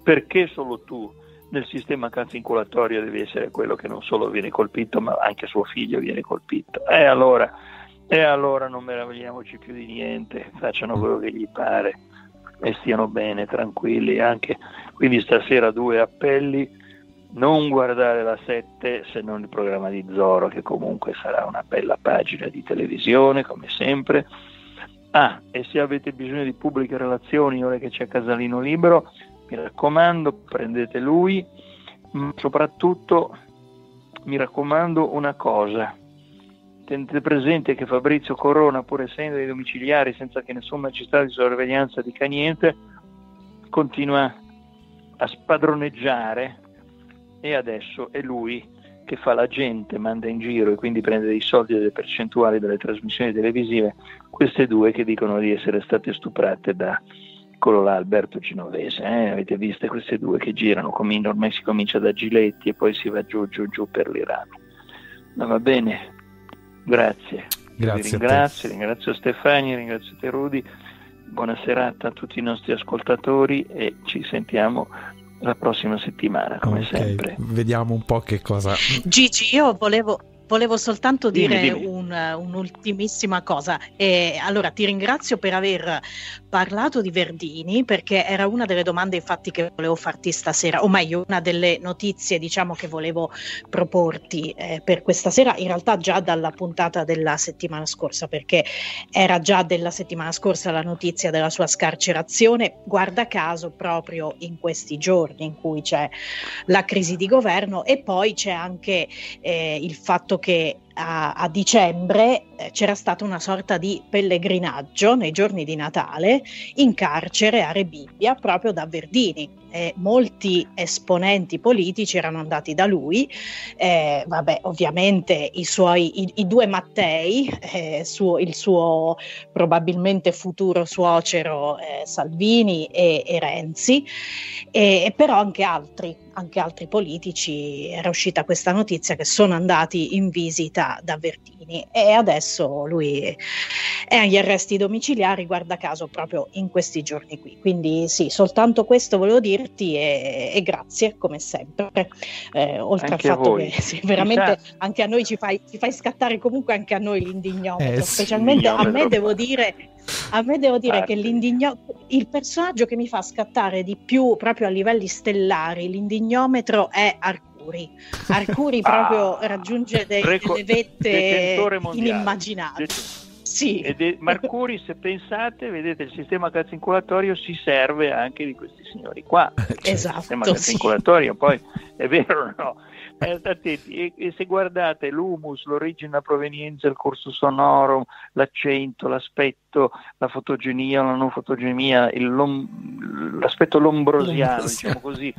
Perché solo tu nel sistema calzinculatorio devi essere quello che non solo viene colpito, ma anche suo figlio viene colpito. E allora, e allora non meravigliamoci più di niente, facciano quello che gli pare e stiano bene, tranquilli. Anche. Quindi stasera due appelli, non guardare la 7 se non il programma di Zoro, che comunque sarà una bella pagina di televisione, come sempre. Ah, e se avete bisogno di pubbliche relazioni, ora che c'è Casalino Libero, mi raccomando, prendete lui, ma soprattutto mi raccomando una cosa, tenete presente che Fabrizio Corona, pur essendo dei domiciliari senza che nessun magistrato di sorveglianza dica niente, continua a spadroneggiare. E adesso è lui che fa la gente, manda in giro e quindi prende dei soldi e delle percentuali dalle trasmissioni televisive, queste due che dicono di essere state stuprate da quello là Alberto Genovese, eh? avete visto queste due che girano, come ormai si comincia da Giletti e poi si va giù giù giù per l'Iran. Ma va bene, grazie. Grazie. ringrazio, ringrazio Stefani, ringrazio te Rudi, buona serata a tutti i nostri ascoltatori e ci sentiamo la prossima settimana come okay. sempre. Vediamo un po' che cosa... Gigi, io volevo Volevo soltanto dire dimmi, dimmi. Un, un'ultimissima cosa. E allora ti ringrazio per aver parlato di Verdini, perché era una delle domande infatti che volevo farti stasera, o meglio, una delle notizie diciamo che volevo proporti eh, per questa sera, in realtà già dalla puntata della settimana scorsa, perché era già della settimana scorsa la notizia della sua scarcerazione, guarda caso proprio in questi giorni in cui c'è la crisi di governo e poi c'è anche eh, il fatto fatto che a, a dicembre eh, c'era stata una sorta di pellegrinaggio nei giorni di Natale in carcere a Rebibbia proprio da Verdini. Eh, molti esponenti politici erano andati da lui, eh, vabbè, ovviamente i suoi i, i due Mattei, eh, suo, il suo probabilmente futuro suocero eh, Salvini e, e Renzi, e, però anche altri anche altri politici era uscita questa notizia che sono andati in visita da Verdini e adesso lui è agli arresti domiciliari, guarda caso, proprio in questi giorni qui. Quindi sì, soltanto questo volevo dirti e, e grazie come sempre. Eh, oltre anche al fatto che sì, veramente Chissà. anche a noi ci fai, ci fai, scattare comunque anche a noi l'indignometro, eh, specialmente a me devo dire a me devo dire che l'indignometro, il personaggio che mi fa scattare di più proprio a livelli stellari, l'indignometro è Arcuri. Arcuri ah, proprio raggiunge dei, reco- delle vette inimmaginabili. Sì. Ed Marcuri, se pensate, vedete, il sistema calzinculatorio si serve anche di questi signori qua. Esatto. Il sistema calzinculatorio, sì. poi è vero o no? Eh, attenti, e, e, se guardate l'humus, l'origine, la provenienza, il corso sonoro, l'accento, l'aspetto, la fotogenia, la non fotogenia, lom, l'aspetto lombrosiano, diciamo così,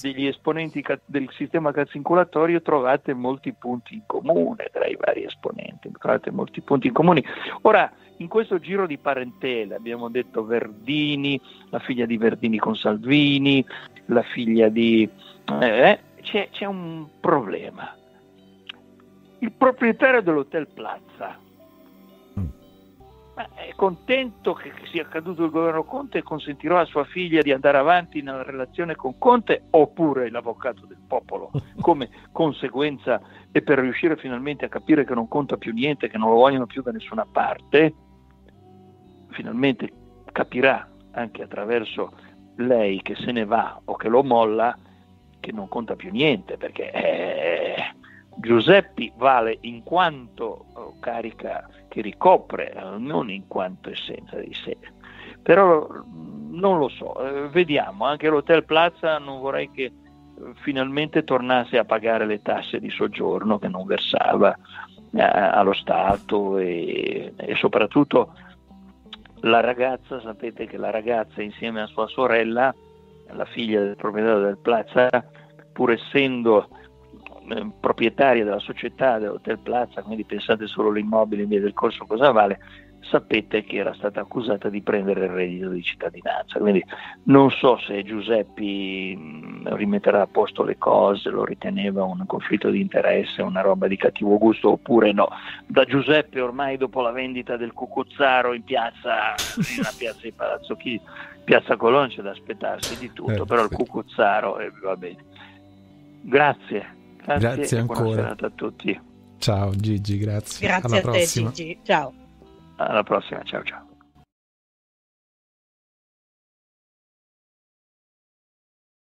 degli esponenti ca- del sistema calzinculatorio, trovate molti punti in comune tra i vari esponenti, trovate molti punti in comune. Ora, in questo giro di parentela abbiamo detto Verdini, la figlia di Verdini con Salvini, la figlia di... Eh, c'è, c'è un problema. Il proprietario dell'Hotel Plaza mm. è contento che sia caduto il governo Conte e consentirà a sua figlia di andare avanti nella relazione con Conte oppure l'avvocato del popolo come conseguenza e per riuscire finalmente a capire che non conta più niente, che non lo vogliono più da nessuna parte, finalmente capirà anche attraverso lei che se ne va o che lo molla che non conta più niente perché eh, Giuseppi vale in quanto oh, carica che ricopre, eh, non in quanto essenza di sé. Però mm, non lo so, eh, vediamo, anche l'Hotel Plaza non vorrei che eh, finalmente tornasse a pagare le tasse di soggiorno che non versava eh, allo Stato e, e soprattutto la ragazza, sapete che la ragazza insieme a sua sorella la figlia del proprietario del Plaza, pur essendo eh, proprietaria della società dell'Hotel Plaza, quindi pensate solo all'immobile in via del Corso cosa vale, sapete che era stata accusata di prendere il reddito di cittadinanza. Quindi non so se Giuseppi mm, rimetterà a posto le cose, lo riteneva un conflitto di interesse, una roba di cattivo gusto oppure no. Da Giuseppe ormai dopo la vendita del Cucuzzaro in piazza, in piazza di Palazzo Chigi, Piazza Colonna c'è da aspettarsi di tutto, eh, però il Cucuzzaro eh, va bene. Grazie. Grazie, grazie ancora. a tutti. Ciao Gigi, grazie. Grazie Alla a prossima. te Gigi, ciao. Alla prossima, ciao ciao.